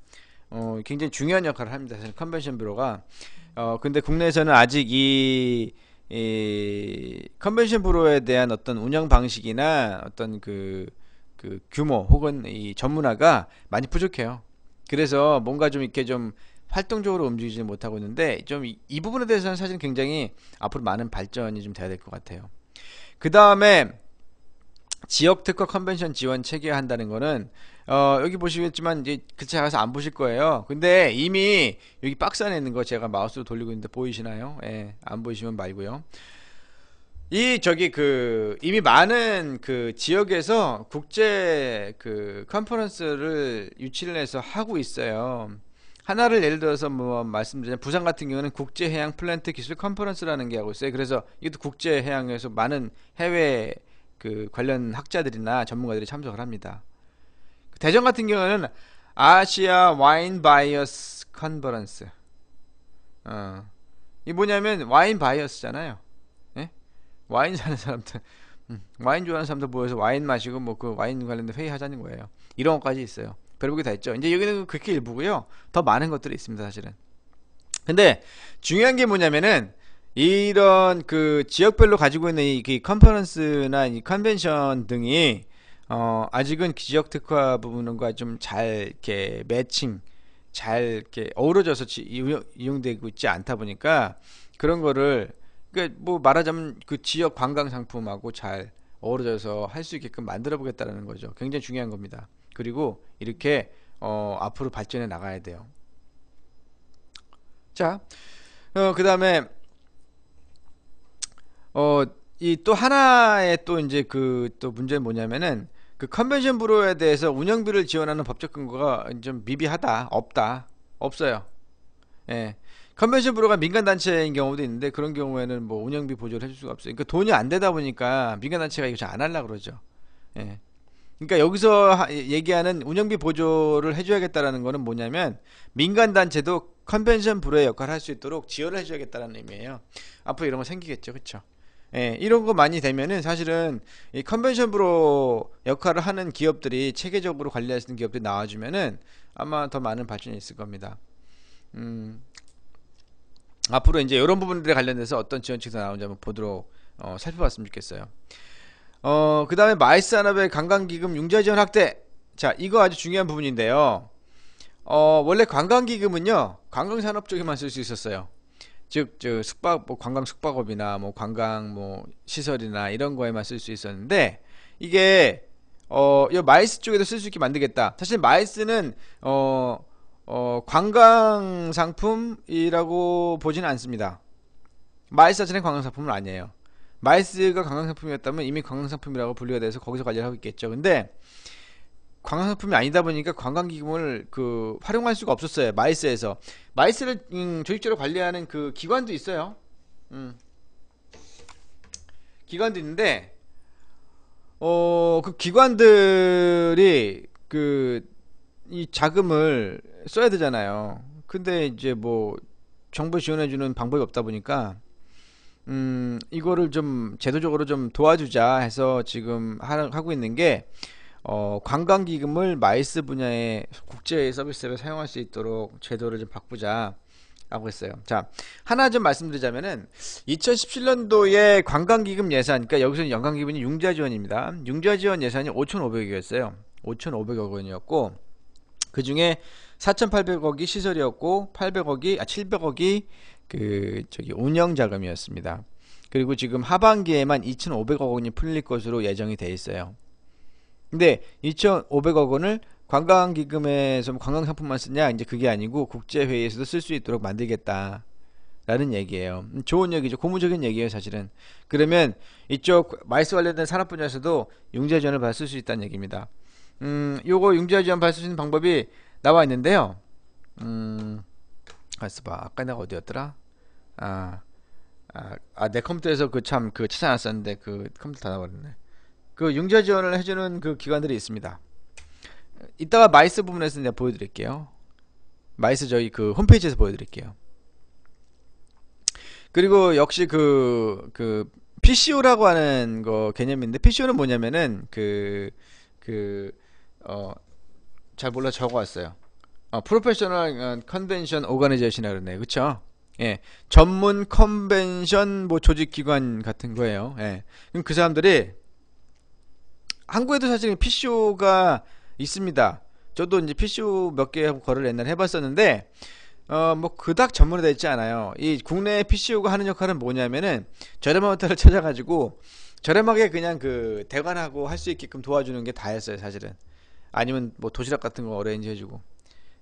어, 굉장히 중요한 역할을 합니다. 사실 컨벤션 뷰로가. 어, 근데 국내에서는 아직 이, 이 컨벤션 뷰로에 대한 어떤 운영 방식이나 어떤 그, 그 규모 혹은 이 전문화가 많이 부족해요. 그래서 뭔가 좀 이렇게 좀 활동적으로 움직이지 못하고 있는데 좀 이 부분에 대해서는 사실 굉장히 앞으로 많은 발전이 좀 돼야 될 것 같아요. 그 다음에 지역 특화 컨벤션 지원 체계한다는 거는 어, 여기 보시겠지만 이제 그 제가 가서 안 보실 거예요. 근데 이미 여기 박스 안에 있는 거 제가 마우스로 돌리고 있는데 보이시나요? 예, 안 보이시면 말고요. 이 저기 그 이미 많은 그 지역에서 국제 그 컨퍼런스를 유치를 해서 하고 있어요. 하나를 예를 들어서 뭐 말씀드리면 부산 같은 경우는 국제해양 플랜트 기술 컨퍼런스라는 게 하고 있어요. 그래서 이것도 국제해양에서 많은 해외 그 관련 학자들이나 전문가들이 참석을 합니다. 대전 같은 경우는 아시아 와인 buyers 컨퍼런스. 어. 이 뭐냐면 와인 buyers잖아요. 예? 와인 사는 사람들, 음, 와인 좋아하는 사람들 모여서 와인 마시고 뭐 그 와인 관련된 회의 하자는 거예요. 이런 것까지 있어요. 별별 게 다 있죠. 이제 여기는 그렇게 일부고요. 더 많은 것들이 있습니다, 사실은. 근데 중요한 게 뭐냐면은 이런 그 지역별로 가지고 있는 이, 이 컨퍼런스나 이 컨벤션 등이 어 아직은 지역 특화 부분과 좀 잘 이렇게 매칭 잘 이렇게 어우러져서 지, 이용 되고 있지 않다 보니까 그런 거를 그러니까 뭐 말하자면 그 지역 관광 상품하고 잘 어우러져서 할 수 있게끔 만들어 보겠다는 거죠. 굉장히 중요한 겁니다. 그리고 이렇게 어, 앞으로 발전해 나가야 돼요. 자, 어, 그 다음에 어, 이 또 하나의 또 이제 그 또 문제는 뭐냐면은 그 컨벤션 부로에 대해서 운영비를 지원하는 법적 근거가 좀 미비하다, 없다, 없어요. 예. 컨벤션 부로가 민간 단체인 경우도 있는데 그런 경우에는 뭐 운영비 보조를 해줄 수가 없어요. 그러니까 돈이 안 되다 보니까 민간 단체가 이거 잘 안 하려 그러죠. 예. 그러니까 여기서 얘기하는 운영비 보조를 해줘야겠다라는 거는 뭐냐면 민간 단체도 컨벤션 부로의 역할을 할 수 있도록 지원을 해줘야겠다는 의미예요. 앞으로 이런 거 생기겠죠, 그렇죠? 예, 이런 거 많이 되면은 사실은 이 convention bureau 역할을 하는 기업들이 체계적으로 관리할 수 있는 기업들이 나와주면은 아마 더 많은 발전이 있을 겁니다. 음, 앞으로 이제 이런 부분들에 관련돼서 어떤 지원책이 나오는지 한번 보도록 어, 살펴봤으면 좋겠어요. 어, 그 다음에 MICE 산업의 관광기금 융자 지원 확대. 자, 이거 아주 중요한 부분인데요. 어, 원래 관광기금은요, 관광산업 쪽에만 쓸 수 있었어요. 즉, 저 숙박, 뭐 관광 숙박업이나 뭐 관광 뭐 시설이나 이런 거에만 쓸 수 있었는데, 이게, 어, 이 MICE 쪽에도 쓸 수 있게 만들겠다. 사실 MICE는, 어, 어, 관광 상품이라고 보지는 않습니다. MICE 자체는 관광 상품은 아니에요. MICE가 관광상품이었다면 이미 관광상품이라고 분류가 돼서 거기서 관리를 하고 있겠죠. 근데 관광상품이 아니다 보니까 관광기금을 그 활용할 수가 없었어요. MICE에서 MICE를 음, 조직적으로 관리하는 그 기관도 있어요. 음. 기관도 있는데 어 그 기관들이 그 이 자금을 써야 되잖아요. 근데 이제 뭐 정부 지원해주는 방법이 없다 보니까 음, 이거를 좀 제도적으로 좀 도와주자 해서 지금 하고 있는 게 어, 관광기금을 MICE 분야의 국제 서비스를 사용할 수 있도록 제도를 좀 바꾸자 라고 했어요. 자, 하나 좀 말씀드리자면은 2017년도에 관광기금 예산, 그러니까 여기서는 연관기금이 융자 지원입니다. 융자 지원 예산이 5,500억이었어요. 5,500억 원이었고 그 중에 4,800억이 시설이었고 800억이 아 700억이 그 저기 운영 자금이었습니다. 그리고 지금 하반기에만 2,500억 원이 풀릴 것으로 예정이 돼 있어요. 근데 2,500억 원을 관광기금에서 관광 상품만 쓰냐 이제 그게 아니고 국제회의에서도 쓸 수 있도록 만들겠다. 라는 얘기예요. 음, 좋은 얘기죠. 고무적인 얘기예요, 사실은. 그러면 이쪽 마이스 관련된 산업 분야에서도 융자 지원을 받을 수 있다는 얘기입니다. 음, 요거 융자 지원 받을 수 있는 방법이 나와 있는데요. 음, 가서 봐. 아까 내가 어디였더라? 아, 아, 아, 내 컴퓨터에서 그참그 찾아놨었는데 그 컴퓨터 닫아버렸네. 그 융자 지원을 해주는 그 기관들이 있습니다. 이따가 마이스 부분에서 내가 보여드릴게요. 마이스 저희 그 홈페이지에서 보여드릴게요. 그리고 역시 그, 그, PCO라고 하는 거 개념인데, PCO는 뭐냐면은, 그, 그, 어, 잘 몰라 적어왔어요. 어, Professional Convention Organization이라 그러네. 그쵸? 예, 전문 컨벤션 뭐 조직 기관 같은 거예요. 예. 그럼 그 사람들이 한국에도 사실 PCO가 있습니다. 저도 이제 PCO 몇 개 거를 옛날에 해봤었는데 어 뭐 그닥 전문화되어 있지 않아요. 이 국내 PCO가 하는 역할은 뭐냐면은 저렴한 호텔을 찾아가지고 저렴하게 그냥 그 대관하고 할 수 있게끔 도와주는 게 다였어요 사실은 아니면 뭐 도시락 같은 거 어레인지 해주고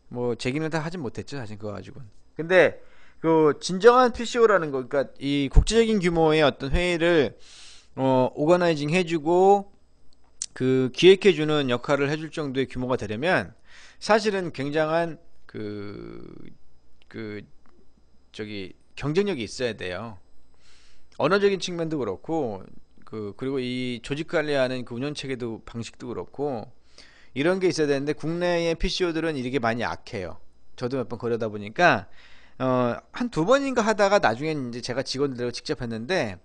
뭐 제기는 다 하진 못했죠 사실 그거 가지고는 근데 그 진정한 PCO라는 거 그러니까 이 국제적인 규모의 어떤 회의를 어 오거나이징 해주고 그 기획해주는 역할을 해줄 정도의 규모가 되려면 사실은 굉장한 그, 그, 저기, 경쟁력이 있어야 돼요. 언어적인 측면도 그렇고, 그, 그리고 이 조직 관리하는 그 운영 체계도 방식도 그렇고, 이런 게 있어야 되는데, 국내의 PCO들은 이렇게 많이 약해요. 저도 몇번 거려다 보니까, 어, 한 두 번인가 하다가 나중엔 이제 제가 직원들하고 직접 했는데,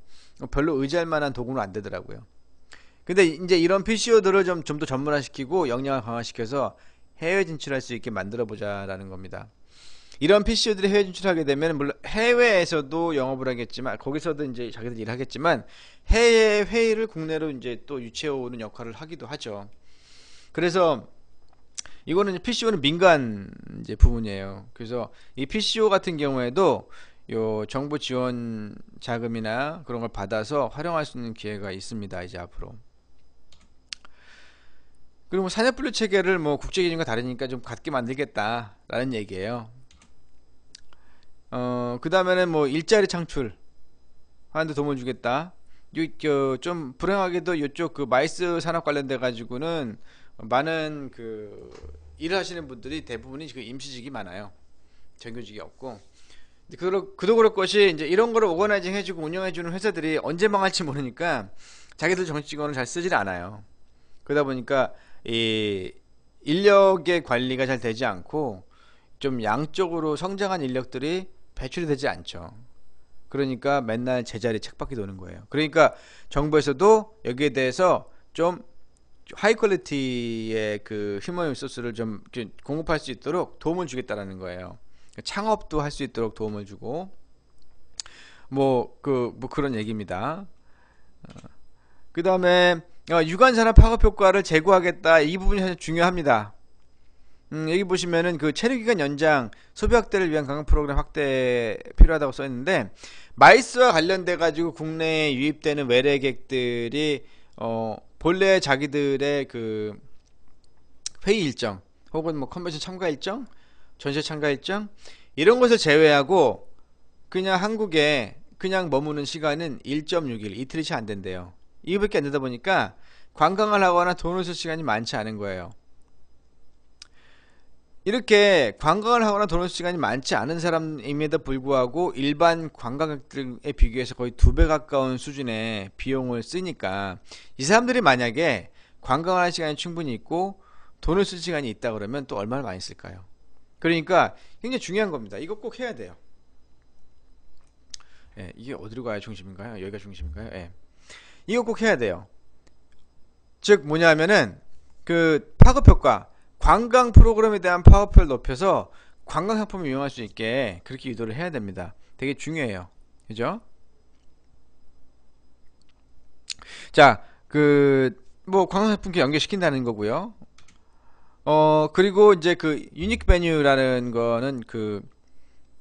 별로 의지할 만한 도구는 안 되더라고요. 근데 이제 이런 PCO들을 좀 좀 더 전문화시키고 역량을 강화시켜서 해외 진출할 수 있게 만들어 보자라는 겁니다. 이런 PCO들이 해외 진출하게 되면 물론 해외에서도 영업을 하겠지만 거기서도 이제 자기들 일을 하겠지만 해외 회의를 국내로 이제 또 유치해 오는 역할을 하기도 하죠. 그래서 이거는 PCO는 민간 이제 부분이에요. 그래서 이 PCO 같은 경우에도 요 정부 지원 자금이나 그런 걸 받아서 활용할 수 있는 기회가 있습니다. 이제 앞으로. 그리고 뭐 산업 분류 체계를 뭐 국제 기준과 다르니까 좀 같게 만들겠다라는 얘기예요. 어, 그 다음에는 뭐 일자리 창출 하는데 도움을 주겠다. 요, 좀 불행하게도 이쪽 그 마이스 산업 관련돼 가지고는 많은 그 일을 하시는 분들이 대부분이 그 임시직이 많아요. 정규직이 없고. 그도 그럴 것이 이제 이런 거를 organizing 해주고 운영해주는 회사들이 언제 망할지 모르니까 자기들 정식 직원을 잘 쓰질 않아요. 그러다 보니까 이 인력의 관리가 잘 되지 않고 좀 양쪽으로 성장한 인력들이 배출이 되지 않죠. 그러니까 맨날 제자리 쳇바퀴 도는 거예요. 그러니까 정부에서도 여기에 대해서 좀 high quality의 그 human resource를 좀 공급할 수 있도록 도움을 주겠다라는 거예요. 창업도 할 수 있도록 도움을 주고 뭐 그뭐 그, 뭐 그 런 얘기입니다. 어, 그 다음에 어, 유관산업 파급 효과를 제고하겠다 이 부분이 사실 중요합니다. 음, 여기 보시면은 그 체류기간 연장 소비 확대를 위한 강력 프로그램 확대 필요하다고 써 있는데 마이스와 관련돼 가지고 국내에 유입되는 외래객들이 어 본래 자기들의 그 회의 일정 혹은 뭐 컨벤션 참가 일정 전시 참가 일정 이런 것을 제외하고 그냥 한국에 그냥 머무는 시간은 1.6일 이틀이 채 안 된대요. 이거밖에 안 되다 보니까 관광을 하거나 돈을 쓸 시간이 많지 않은 거예요. 이렇게 관광을 하거나 쓸 시간이 많지 않은 사람임에도 불구하고 일반 관광객들에 비교해서 거의 두 배 가까운 수준의 비용을 쓰니까 이 사람들이 만약에 관광을 할 시간이 충분히 있고 돈을 쓸 시간이 있다 그러면 또 얼마나 많이 쓸까요? 그러니까 굉장히 중요한 겁니다. 이거 꼭 해야 돼요. 예, 이게 어디로 가야 중심인가요? 여기가 중심인가요? 예. 이거 꼭 해야 돼요. 즉 뭐냐면은 그 파급 효과 관광 프로그램에 대한 파급효를 높여서 관광 상품을 이용할 수 있게 그렇게 유도를 해야 됩니다. 되게 중요해요. 그죠? 자, 그, 뭐, 관광 상품 연결시킨다는 거고요. 어, 그리고 이제 그, unique venue라는 거는 그,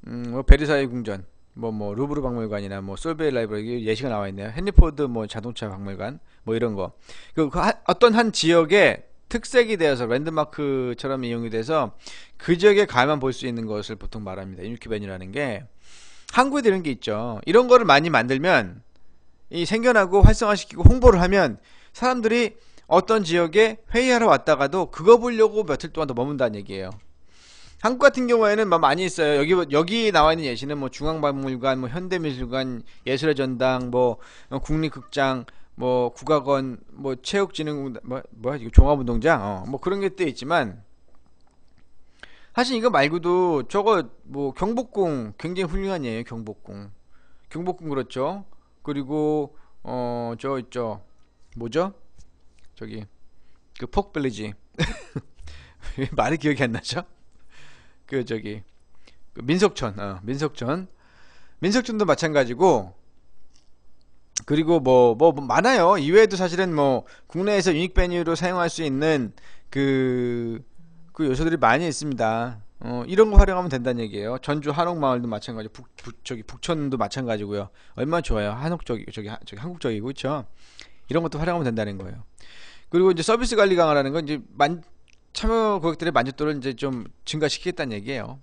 음, 뭐, 베르사유 궁전, 뭐, 뭐, 루브르 박물관이나 뭐, 솔베이 library 예시가 나와 있네요. 헨리포드 뭐, 자동차 박물관, 뭐, 이런 거. 그, 그 하, 어떤 한 지역에 특색이 되어서 랜드마크처럼 이용이 돼서 그 지역에 가야만 볼수 있는 것을 보통 말합니다. unique venue라는 게 한국에도 이런 게 있죠. 이런 거를 많이 만들면 이 생겨나고 활성화시키고 홍보를 하면 사람들이 어떤 지역에 회의하러 왔다가도 그거 보려고 며칠 동안 더 머문다는 얘기예요. 한국 같은 경우에는 뭐 많이 있어요. 여기 여기 나와 있는 예시는 뭐 중앙박물관, 뭐 현대미술관, 예술의 전당, 뭐 국립극장, 뭐 국악원, 뭐 체육진흥 뭐 뭐야 이거 종합운동장, 어, 뭐 그런 게또 있지만 사실 이거 말고도 저거 뭐 경복궁 굉장히 훌륭한 예요 경복궁. 경복궁 그렇죠. 그리고 어 저 있죠. 뭐죠? 저기 그 폭빌리지. 말이 기억이 안 나죠? 그 저기 그 민속촌, 어, 민속촌. 민속촌도 마찬가지고 그리고 뭐, 뭐, 뭐, 많아요. 이외에도 사실은 뭐, 국내에서 유닉 베뉴로 사용할 수 있는 그, 그 요소들이 많이 있습니다. 어, 이런 거 활용하면 된다는 얘기예요. 전주 한옥마을도 마찬가지, 북, 북, 저기 북천도 마찬가지고요. 얼마나 좋아요. 한옥 저기, 저기, 저기 한국 적이고, 그쵸? 이런 것도 활용하면 된다는 거예요. 그리고 이제 서비스 관리 강화라는 건 이제 만, 참여 고객들의 만족도를 이제 좀 증가시키겠다는 얘기예요.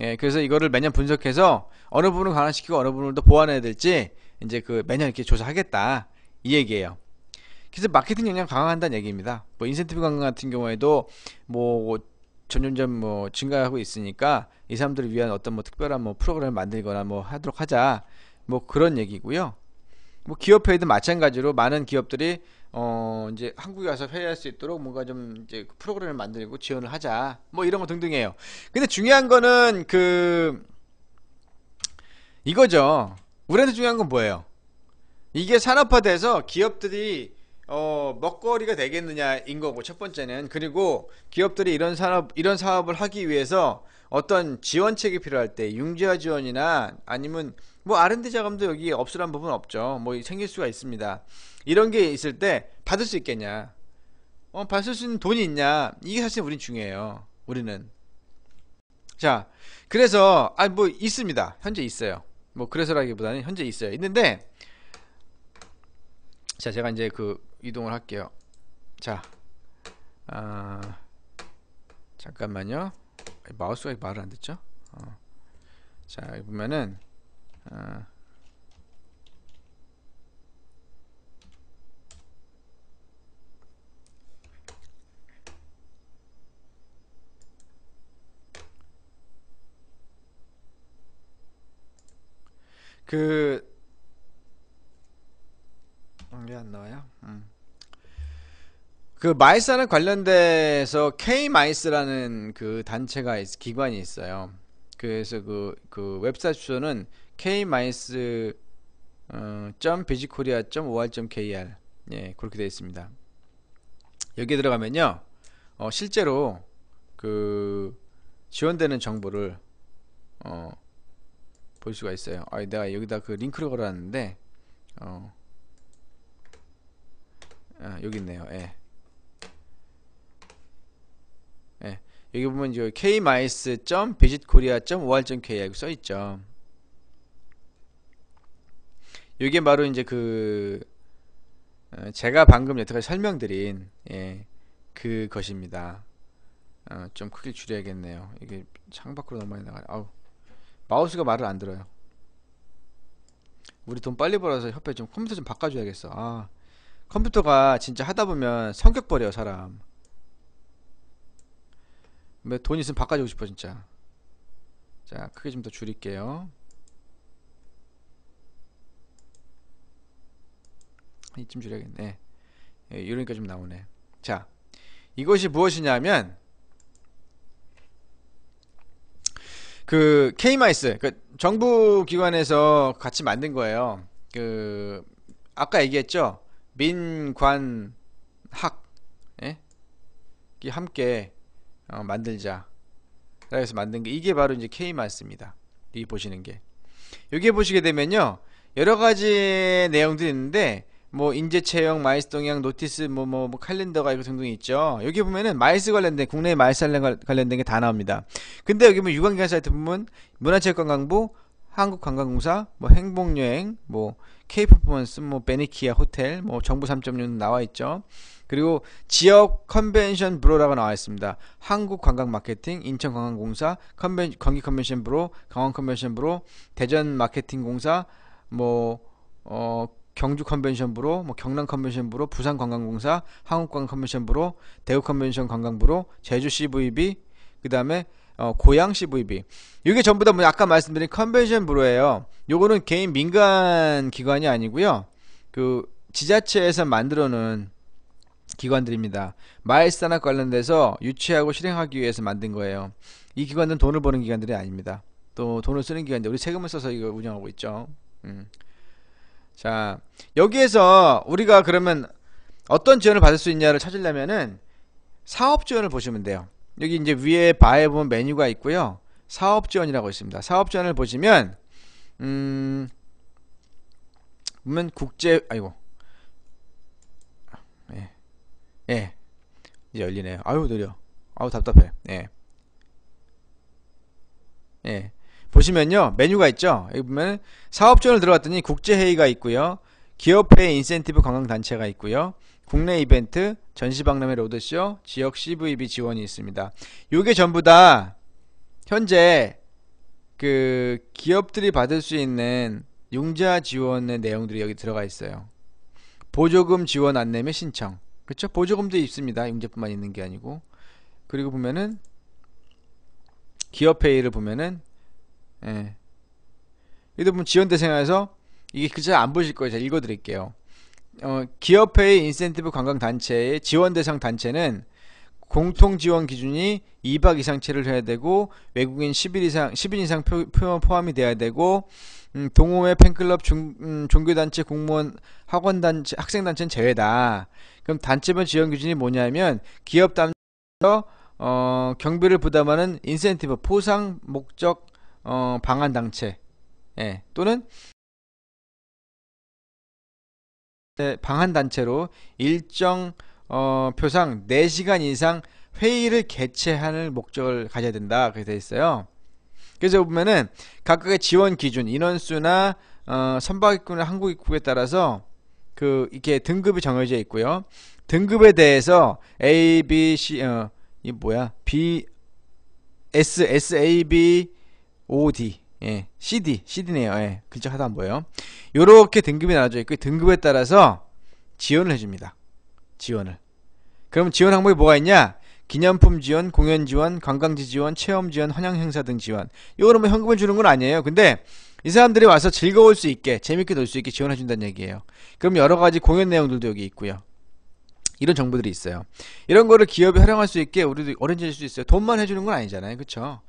예, 그래서 이거를 매년 분석해서 어느 부분을 강화시키고 어느 부분을 더 보완해야 될지 이제 그 매년 이렇게 조사하겠다 이 얘기예요. 그래서 마케팅 역량 강화한다는 얘기입니다. 뭐 인센티브 강화 같은 경우에도 뭐 점점점 뭐 증가하고 있으니까 이 사람들을 위한 어떤 뭐 특별한 뭐 프로그램을 만들거나 뭐 하도록 하자 뭐 그런 얘기고요. 뭐 기업회의도 마찬가지로 많은 기업들이 어 이제 한국에 와서 회의할 수 있도록 뭔가 좀 이제 프로그램을 만들고 지원을 하자 뭐 이런 거 등등해요. 근데 중요한 거는 그 이거죠. 우리한테 중요한 건 뭐예요? 이게 산업화돼서 기업들이 어, 먹거리가 되겠느냐인 거고 첫 번째는 그리고 기업들이 이런 산업 이런 사업을 하기 위해서 어떤 지원책이 필요할 때 융자 지원이나 아니면 뭐 R&D 자금도 여기 없으란 부분 없죠. 뭐 생길 수가 있습니다. 이런 게 있을 때 받을 수 있겠냐? 어, 받을 수 있는 돈이 있냐? 이게 사실 우린 중요해요. 우리는. 자, 그래서 아 뭐 있습니다. 현재 있어요. 뭐 그래서라기보다는 현재 있어요. 있는데 자, 제가 이제 그 이동을 할게요. 자, 아, 잠깐만요. 마우스가 말을 안 듣죠? 어. 자, 보면은 아, 그 왜안 나와요? 음. 그 마이스랑 관련돼서 K 마이스라는 그 단체가 있, 기관이 있어요. 그래서 그, 그 웹사이트 주소는 k mice 어, visitkorea or kr 예 그렇게 되어 있습니다. 여기에 들어가면요 어, 실제로 그 지원되는 정보를 어, 볼 수가 있어요. 아, 내가 여기다 그 링크를 걸어놨는데 어, 아, 여기 있네요. 예. 예. 여기 보면 이제 kmice.visitkorea.or.kr 써 있죠. 이게 바로 이제 그 어, 제가 방금 여태까지 설명드린 예, 그 것입니다. 어, 좀 크게 줄여야겠네요. 이게 창밖으로 너무 많이 나가. 아우 마우스가 말을 안 들어요. 우리 돈 빨리 벌어서 협회 좀 컴퓨터 좀 바꿔줘야겠어. 아 컴퓨터가 진짜 하다 보면 성격 버려 사람. 돈 있으면 바꿔주고 싶어 진짜. 자 크게 좀 더 줄일게요. 이쯤 줄여야겠네. 예, 이러니까 좀 나오네. 자, 이것이 무엇이냐면 그 K마이스 그 정부 기관에서 같이 만든 거예요. 그 아까 얘기했죠. 민관학 예? 함께 어, 만들자. 그래서 만든 게 이게 바로 이제 K마스입니다. 이 보시는 게 여기에 보시게 되면요 여러 가지 내용들이 있는데 뭐 인재 채용, 마이스 동향, notice, 뭐, 뭐, 뭐 칼렌더가 이거 등등 있죠. 여기 보면은 마이스 관련된 국내 마이스 관련된 게 다 나옵니다. 근데 여기 뭐 유관기관 사이트 보면 문화체육관광부, 한국관광공사, 뭐 행복여행, 뭐 K performance, 뭐 베니키아 호텔, 뭐 정부 3.6 나와 있죠. 그리고 지역 convention bureau라고 나와 있습니다. 한국 관광 마케팅, 인천 관광 공사, 컨벤, 경기 convention bureau, 강원 convention bureau, 대전 마케팅 공사, 뭐 어, 경주 convention bureau, 뭐 경남 convention bureau, 부산 관광공사, 한국관 convention bureau, 대구 convention 관광 bureau, 제주 CVB, 그 다음에 어, 고양 CVB. 이게 전부 다 뭐 아까 말씀드린 convention bureau예요. 요거는 개인 민간 기관이 아니고요. 그 지자체에서 만들어 놓은 기관들입니다. 마이스 산업 관련돼서 유치하고 실행하기 위해서 만든 거예요. 이 기관은 돈을 버는 기관들이 아닙니다. 또 돈을 쓰는 기관인데 우리 세금을 써서 이거 운영하고 있죠. 음. 자, 여기에서 우리가 그러면 어떤 지원을 받을 수 있냐를 찾으려면은 사업 지원을 보시면 돼요. 여기 이제 위에 바에 보면 메뉴가 있고요. 사업 지원이라고 있습니다. 사업 지원을 보시면 음 보면 국제 아이고 예. 예. 이제 열리네요. 아유 느려. 아우 답답해. 예. 예. 보시면요 메뉴가 있죠 여기 보면 사업지원을 들어갔더니 국제회의가 있고요 기업회 인센티브 관광단체가 있고요. 국내 이벤트, 전시박람회 로드쇼, 지역 CVB 지원이 있습니다. 요게 전부 다 현재 그 기업들이 받을 수 있는 융자 지원의 내용들이 여기 들어가 있어요. 보조금 지원 안내 및 신청. 그렇죠? 보조금도 있습니다. 융자뿐만 있는 게 아니고. 그리고 보면은 기업 회의를 보면은 예. 여기도 보면 지원 대상에서 이게 글자 안 보실 거예요. 제가 읽어 드릴게요. 어, 기업회의 인센티브 관광단체의 지원 대상 단체는 공통 지원 기준이 2박 이상 체를 해야 되고 외국인 10일 이상 10인 이상 표, 표 포함이 돼야 되고 음, 동호회 팬클럽 중, 음, 종교단체 공무원 학원단체 학생단체는 제외다. 그럼 단체별 지원 기준이 뭐냐면 기업 단체 어, 경비를 부담하는 인센티브 포상 목적 어, 방한 단체 예, 또는 네, 방한 단체로 일정 어, 표상 4시간 이상 회의를 개최하는 목적을 가져야 된다 그렇게 되어 있어요. 그래서 보면은 각각의 지원 기준 인원수나 어, 선박입국이나 한국 입국에 따라서 그 이렇게 등급이 정해져 있고요. 등급에 대해서 A, B, C 어, 이 뭐야? B S S A B O D 예, CD, CD네요. 예, 글자 하도 안 보여요. 요렇게 등급이 나눠져 있고 등급에 따라서 지원을 해줍니다. 지원을. 그럼 지원 항목이 뭐가 있냐? 기념품 지원, 공연 지원, 관광지 지원, 체험 지원, 환영 행사 등 지원. 이거는 뭐 현금을 주는 건 아니에요. 근데 이 사람들이 와서 즐거울 수 있게, 재밌게 놀 수 있게 지원해 준다는 얘기예요. 그럼 여러 가지 공연 내용들도 여기 있고요. 이런 정보들이 있어요. 이런 거를 기업이 활용할 수 있게 우리도 어렌지할 수 있어요. 돈만 해주는 건 아니잖아요. 그쵸?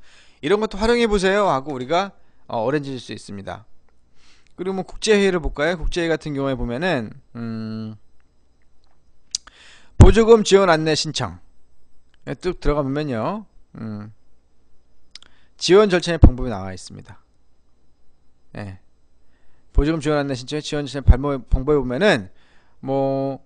이런 것도 활용해 보세요 하고 우리가 어, 어렌지할 수 있습니다. 그리고 뭐 국제회의를 볼까요? 국제회의 같은 경우에 보면은 음, 보조금 지원 안내 신청 예, 뚝 들어가면요 음, 지원 절차의 방법이 나와 있습니다. 예. 보조금 지원 안내 신청의 지원 절차의 방법에 보면은 뭐,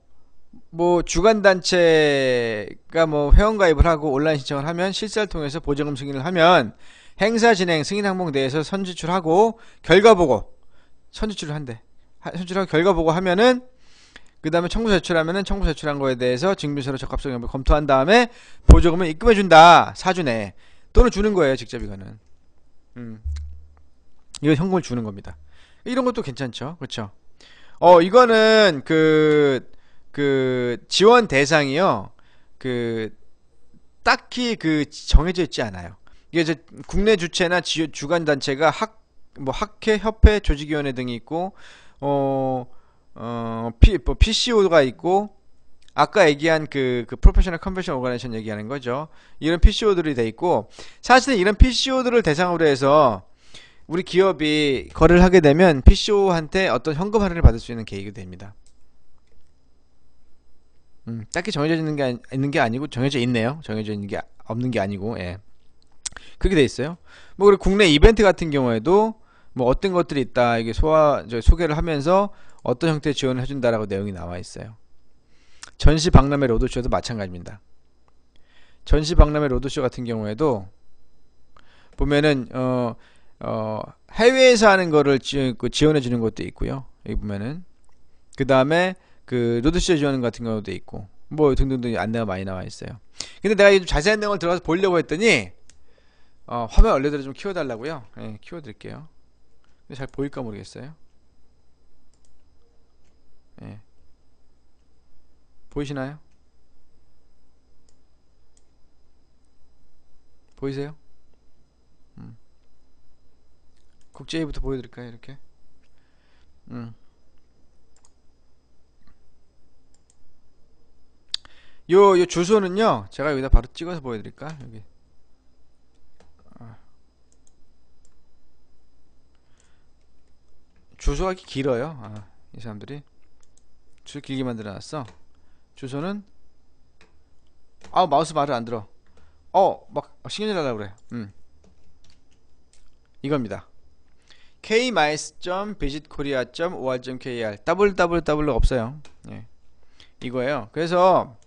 뭐 주간 단체가 뭐 회원 가입을 하고 온라인 신청을 하면 실사를 통해서 보조금 승인을 하면 행사 진행 승인 항목 내에서 선지출하고 결과 보고 선지출을 한대. 선지출하고 결과 보고 하면은 그 다음에 청구 제출하면은 청구 제출한 거에 대해서 증빙서로 적합성 여부를 검토한 다음에 보조금을 입금해 준다. 사주네. 또는 주는 거예요. 직접 이거는. 음. 이거 현금을 주는 겁니다. 이런 것도 괜찮죠. 그렇죠? 어, 이거는 그, 그 지원 대상이요. 그 딱히 그 정해져 있지 않아요. 이게 이제 국내 주체나 지, 주관 단체가 학 뭐 학회, 협회, 조직위원회 등이 있고 어, 어, P, 뭐 PCO가 있고 아까 얘기한 그, 그 Professional Convention Organization 얘기하는 거죠. 이런 PCO들이 돼 있고 사실은 이런 PCO들을 대상으로 해서 우리 기업이 거래를 하게 되면 PCO한테 어떤 현금 할인을 받을 수 있는 계획이 됩니다. 음, 딱히 정해져 있는 게, 있는 게 아니고 정해져 있네요. 정해져 있는 게 없는 게 아니고 예. 그렇게 돼 있어요. 뭐 그리고 국내 이벤트 같은 경우에도 뭐 어떤 것들이 있다 이게 소화 소개를 하면서 어떤 형태 의 지원을 해준다라고 내용이 나와 있어요. 전시 박람회 로드쇼도 마찬가지입니다. 전시 박람회 로드쇼 같은 경우에도 보면은 어, 어, 해외에서 하는 거를 그 지원해 주는 것도 있고요. 여기 보면은 그 다음에 그 로드쇼 지원 같은 경우도 있고 뭐 등등등 안내가 많이 나와 있어요. 근데 내가 이 자세한 내용을 들어가서 보려고 했더니 어, 화면 원래대로 좀 키워달라고요. 네, 키워드릴게요. 근데 잘 보일까 모르겠어요. 네. 보이시나요? 보이세요? 음. 국제회부터 보여드릴까요? 이렇게. 음. 요, 요 주소는요, 제가 여기다 바로 찍어서 보여드릴까? 여기. 주소가 이렇게 길어요. 아, 이 사람들이 주소 길게 만들어놨어. 주소는 아 마우스 말을 안 들어. 어막 신경질 나려 그래. 음 이겁니다. k-visit.korea.or.kr www 없어요. 예. 이거예요. 그래서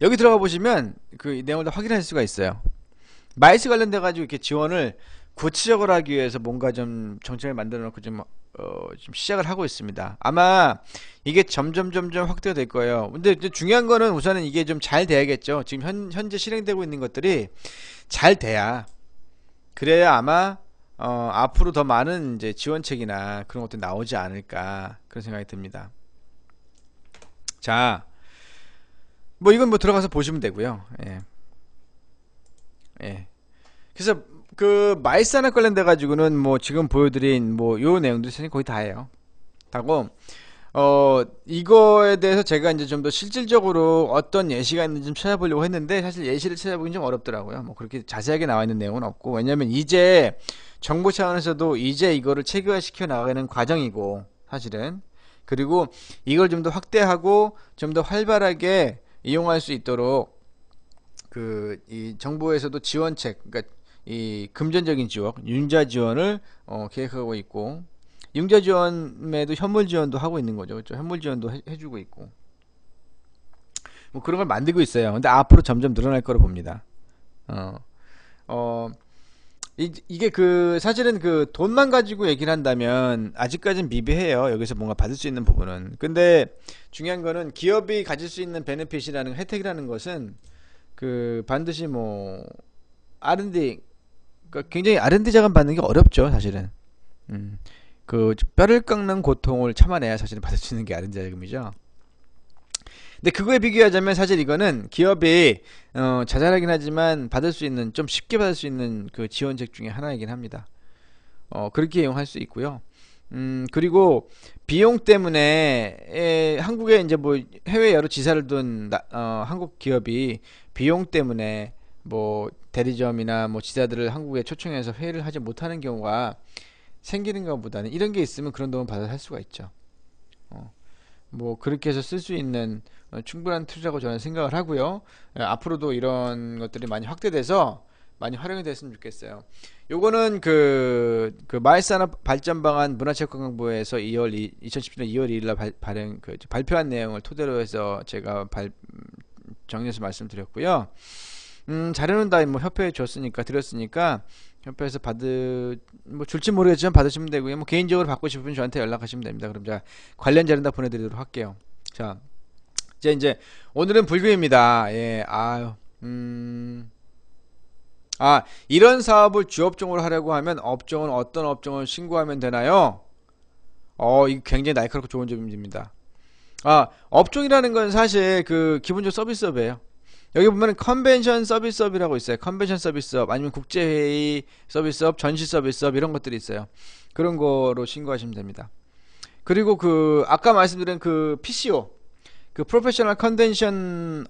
여기 들어가 보시면 그 내용을 다 확인할 수가 있어요. 마이스 관련돼 가지고 이렇게 지원을 구체적으로 하기 위해서 뭔가 좀 정책을 만들어 놓고 좀, 어, 좀 시작을 하고 있습니다. 아마 이게 점점 점점 확대가 될 거예요. 근데 중요한 거는 우선은 이게 좀 잘 돼야겠죠. 지금 현, 현재 실행되고 있는 것들이 잘 돼야 그래야 아마 어, 앞으로 더 많은 이제 지원책이나 그런 것도 나오지 않을까 그런 생각이 듭니다. 자, 뭐 이건 뭐 들어가서 보시면 되고요. 예. 예. 그래서 그 마이스하나 관련돼 가지고는 뭐 지금 보여드린 뭐 요 내용들이 사실 거의 다예요. 다고 어 이거에 대해서 제가 이제 좀 더 실질적으로 어떤 예시가 있는지 좀 찾아보려고 했는데 사실 예시를 찾아보기 좀 어렵더라고요. 뭐 그렇게 자세하게 나와 있는 내용은 없고 왜냐면 이제 정부 차원에서도 이제 이거를 체계화시켜 나가는 과정이고 사실은 그리고 이걸 좀 더 확대하고 좀 더 활발하게 이용할 수 있도록 그 이 정부에서도 지원책 그러니까 이 금전적인 지원 융자 지원을 어, 계획하고 있고 융자 지원에도 현물 지원도 하고 있는 거죠. 그렇죠? 현물 지원도 해, 해주고 있고. 뭐 그런 걸 만들고 있어요. 근데 앞으로 점점 늘어날 거로 봅니다. 어, 어 이, 이게 그 사실은 그 돈만 가지고 얘기를 한다면 아직까지는 미비해요. 여기서 뭔가 받을 수 있는 부분은. 근데 중요한 거는 기업이 가질 수 있는 베네핏이라는 혜택이라는 것은 그 반드시 뭐 R&D 그러니까 굉장히 R&D 자금 받는 게 어렵죠, 사실은. 음. 그 뼈를 깎는 고통을 참아내야 사실은 받을 수 있는 게 R&D 자금이죠. 근데 그거에 비교하자면 사실 이거는 기업이 어, 자잘하긴 하지만 받을 수 있는 좀 쉽게 받을 수 있는 그 지원책 중에 하나이긴 합니다. 어, 그렇게 이용할 수 있고요. 음, 그리고 비용 때문에 에, 한국에 이제 뭐 해외 여러 지사를 둔 나, 어, 한국 기업이 비용 때문에 뭐 대리점이나 뭐 지사들을 한국에 초청해서 회의를 하지 못하는 경우가 생기는 것보다는 이런 게 있으면 그런 돈을 받아 살 수가 있죠. 어, 뭐 그렇게 해서 쓸 수 있는 어, 충분한 투자라고 저는 생각을 하고요. 예, 앞으로도 이런 것들이 많이 확대돼서 많이 활용이 됐으면 좋겠어요. 요거는 그, 그 마을산업 발전 방안 문화체육관광부에서 2월 2, 2017년 2월 2일 날 발, 발행, 그, 발표한 내용을 토대로 해서 제가 발, 정리해서 말씀드렸고요. 음, 자료는 다 뭐 협회에 줬으니까, 드렸으니까, 협회에서 받으, 뭐 줄지 모르겠지만 받으시면 되고요. 뭐 개인적으로 받고 싶으면 저한테 연락하시면 됩니다. 그럼 제가 관련 자료 다 보내드리도록 할게요. 자, 이제 이제 오늘은 불교입니다. 예, 아유, 음, 아 이런 사업을 주업종으로 하려고 하면 업종은 어떤 업종을 신고하면 되나요? 어, 이거 굉장히 날카롭고 좋은 점입니다. 아, 업종이라는 건 사실 그 기본적으로 서비스업이에요. 여기 보면 컨벤션 서비스업이라고 있어요. 컨벤션 서비스업 아니면 국제회의 서비스업, 전시 서비스업 이런 것들이 있어요. 그런 거로 신고하시면 됩니다. 그리고 그 아까 말씀드린 그 PCO 그 professional convention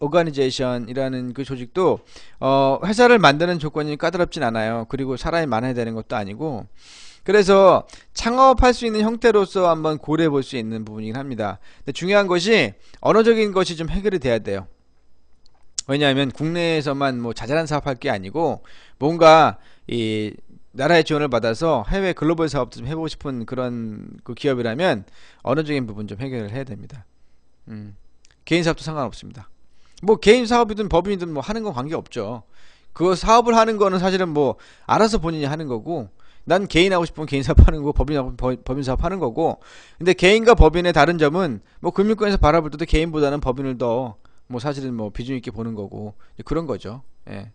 organization이라는 그 조직도 어 회사를 만드는 조건이 까다롭진 않아요. 그리고 사람이 많아야 되는 것도 아니고 그래서 창업할 수 있는 형태로서 한번 고려해 볼 수 있는 부분이긴 합니다. 근데 중요한 것이 언어적인 것이 좀 해결이 돼야 돼요. 왜냐하면 국내에서만 뭐 자잘한 사업할 게 아니고 뭔가 이 나라의 지원을 받아서 해외 글로벌 사업도 좀 해보고 싶은 그런 그 기업이라면 언어적인 부분 좀 해결을 해야 됩니다. 음, 개인 사업도 상관없습니다. 뭐 개인 사업이든 법인이든 뭐 하는 건 관계 없죠. 그 사업을 하는 거는 사실은 뭐 알아서 본인이 하는 거고 난 개인 하고 싶으면 개인 사업 하는 거고 법인 하고 법인 사업 하는 거고 근데 개인과 법인의 다른 점은 뭐 금융권에서 바라볼 때도 개인보다는 법인을 더 뭐 사실은 뭐 비중 있게 보는 거고 그런 거죠. 예.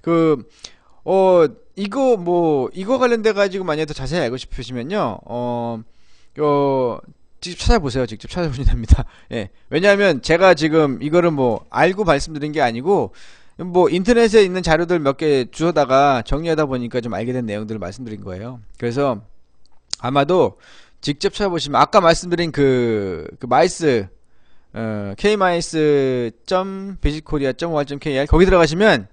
그, 어, 이거 뭐, 이거 관련돼 가지고 만약에 더 자세히 알고 싶으시면요, 어, 어, 직접 찾아보세요. 직접 찾아보시면 됩니다. 예. 왜냐하면 제가 지금 이거를 뭐 알고 말씀드린 게 아니고 뭐 인터넷에 있는 자료들 몇 개 주워다가 정리하다 보니까 좀 알게 된 내용들을 말씀드린 거예요. 그래서 아마도 직접 찾아보시면 아까 말씀드린 그, 그 MICE 어, kmice.visitkorea.or.kr 거기 들어가시면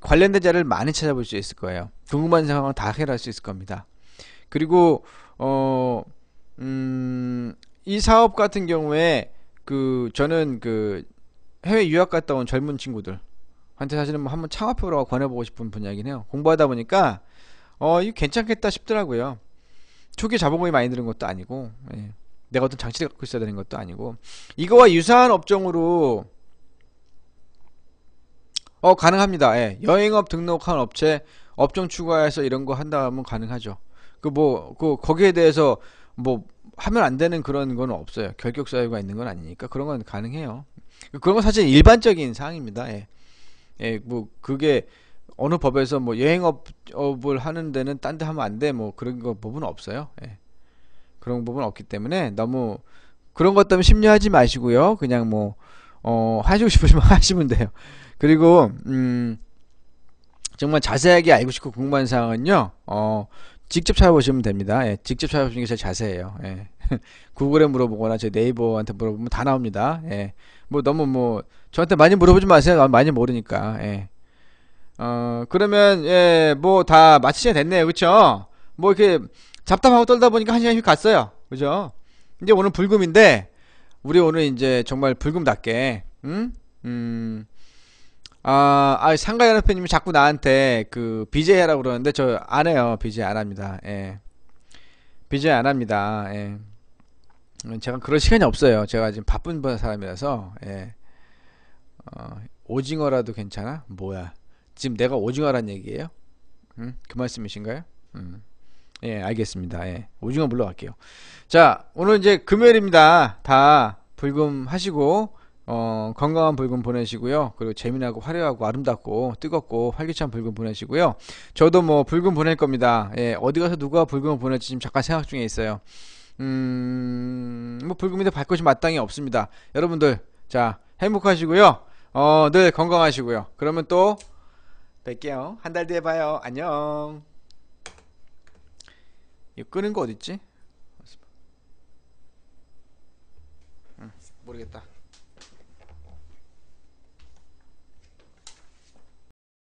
관련된 자료를 많이 찾아볼 수 있을 거예요. 궁금한 상황은 다 해결할 수 있을 겁니다. 그리고 어, 음, 이 사업 같은 경우에 그 저는 그 해외 유학 갔다 온 젊은 친구들 한테 사실은 뭐 한번 창업해보라고 권해보고 싶은 분야이긴 해요. 공부하다 보니까 어 이거 괜찮겠다 싶더라고요. 초기 자본금이 많이 드는 것도 아니고 예. 내가 어떤 장치를 갖고 있어야 되는 것도 아니고 이거와 유사한 업종으로 어 가능합니다. 예. 여행업 등록한 업체 업종 추가해서 이런 거 한다 하면 가능하죠. 그뭐 그 거기에 대해서 뭐 하면 안 되는 그런 건 없어요. 결격 사유가 있는 건 아니니까 그런 건 가능해요. 그런 건 사실 일반적인 사항입니다. 예. 예, 뭐 그게 어느 법에서 뭐 여행업을 하는 데는 딴 데 하면 안 돼. 뭐 그런 거 부분은 없어요. 예. 그런 부분은 없기 때문에 너무 그런 것 때문에 심려하지 마시고요. 그냥 뭐 어, 하시고 싶으시면 하시면 돼요. 그리고 음 정말 자세하게 알고 싶고 궁금한 사항은요. 어, 직접 찾아보시면 됩니다. 예, 직접 찾아보시는 게 제일 자세해요. 예. 구글에 물어보거나 제 네이버한테 물어보면 다 나옵니다. 예. 뭐 너무 뭐 저한테 많이 물어보지 마세요. 많이 모르니까. 예. 어, 그러면 예, 뭐 다 마칠 시간 됐네요. 그쵸? 뭐 이렇게 잡담하고 떨다 보니까 한 시간씩 갔어요. 그죠? 이제 오늘 불금인데 우리 오늘 이제 정말 불금답게 음? 음. 아, 아 상가연합회님이 자꾸 나한테 그 BJ 하라고 그러는데 저 안 해요. BJ 안 합니다. 예. BJ 안 합니다. 예. 음, 제가 그럴 시간이 없어요. 제가 지금 바쁜 사람이라서 예. 어, 오징어라도 괜찮아? 뭐야? 지금 내가 오징어란 얘기예요? 음? 그 말씀이신가요? 음. 예, 알겠습니다. 예. 오징어 물러갈게요. 자, 오늘 이제 금요일입니다. 다 불금 하시고 어, 건강한 불금 보내시고요. 그리고 재미나고 화려하고 아름답고 뜨겁고 활기찬 불금 보내시고요. 저도 뭐 불금 보낼 겁니다. 예, 어디 가서 누가 불금을 보낼지 지금 잠깐 생각 중에 있어요. 음, 뭐 불금인데 발 것이 마땅히 없습니다. 여러분들, 자, 행복하시고요. 어, 늘 건강하시고요. 그러면 또 뵐게요. 한 달 뒤에 봐요. 안녕. 이거 끄는 거 어딨지? 응, 모르겠다.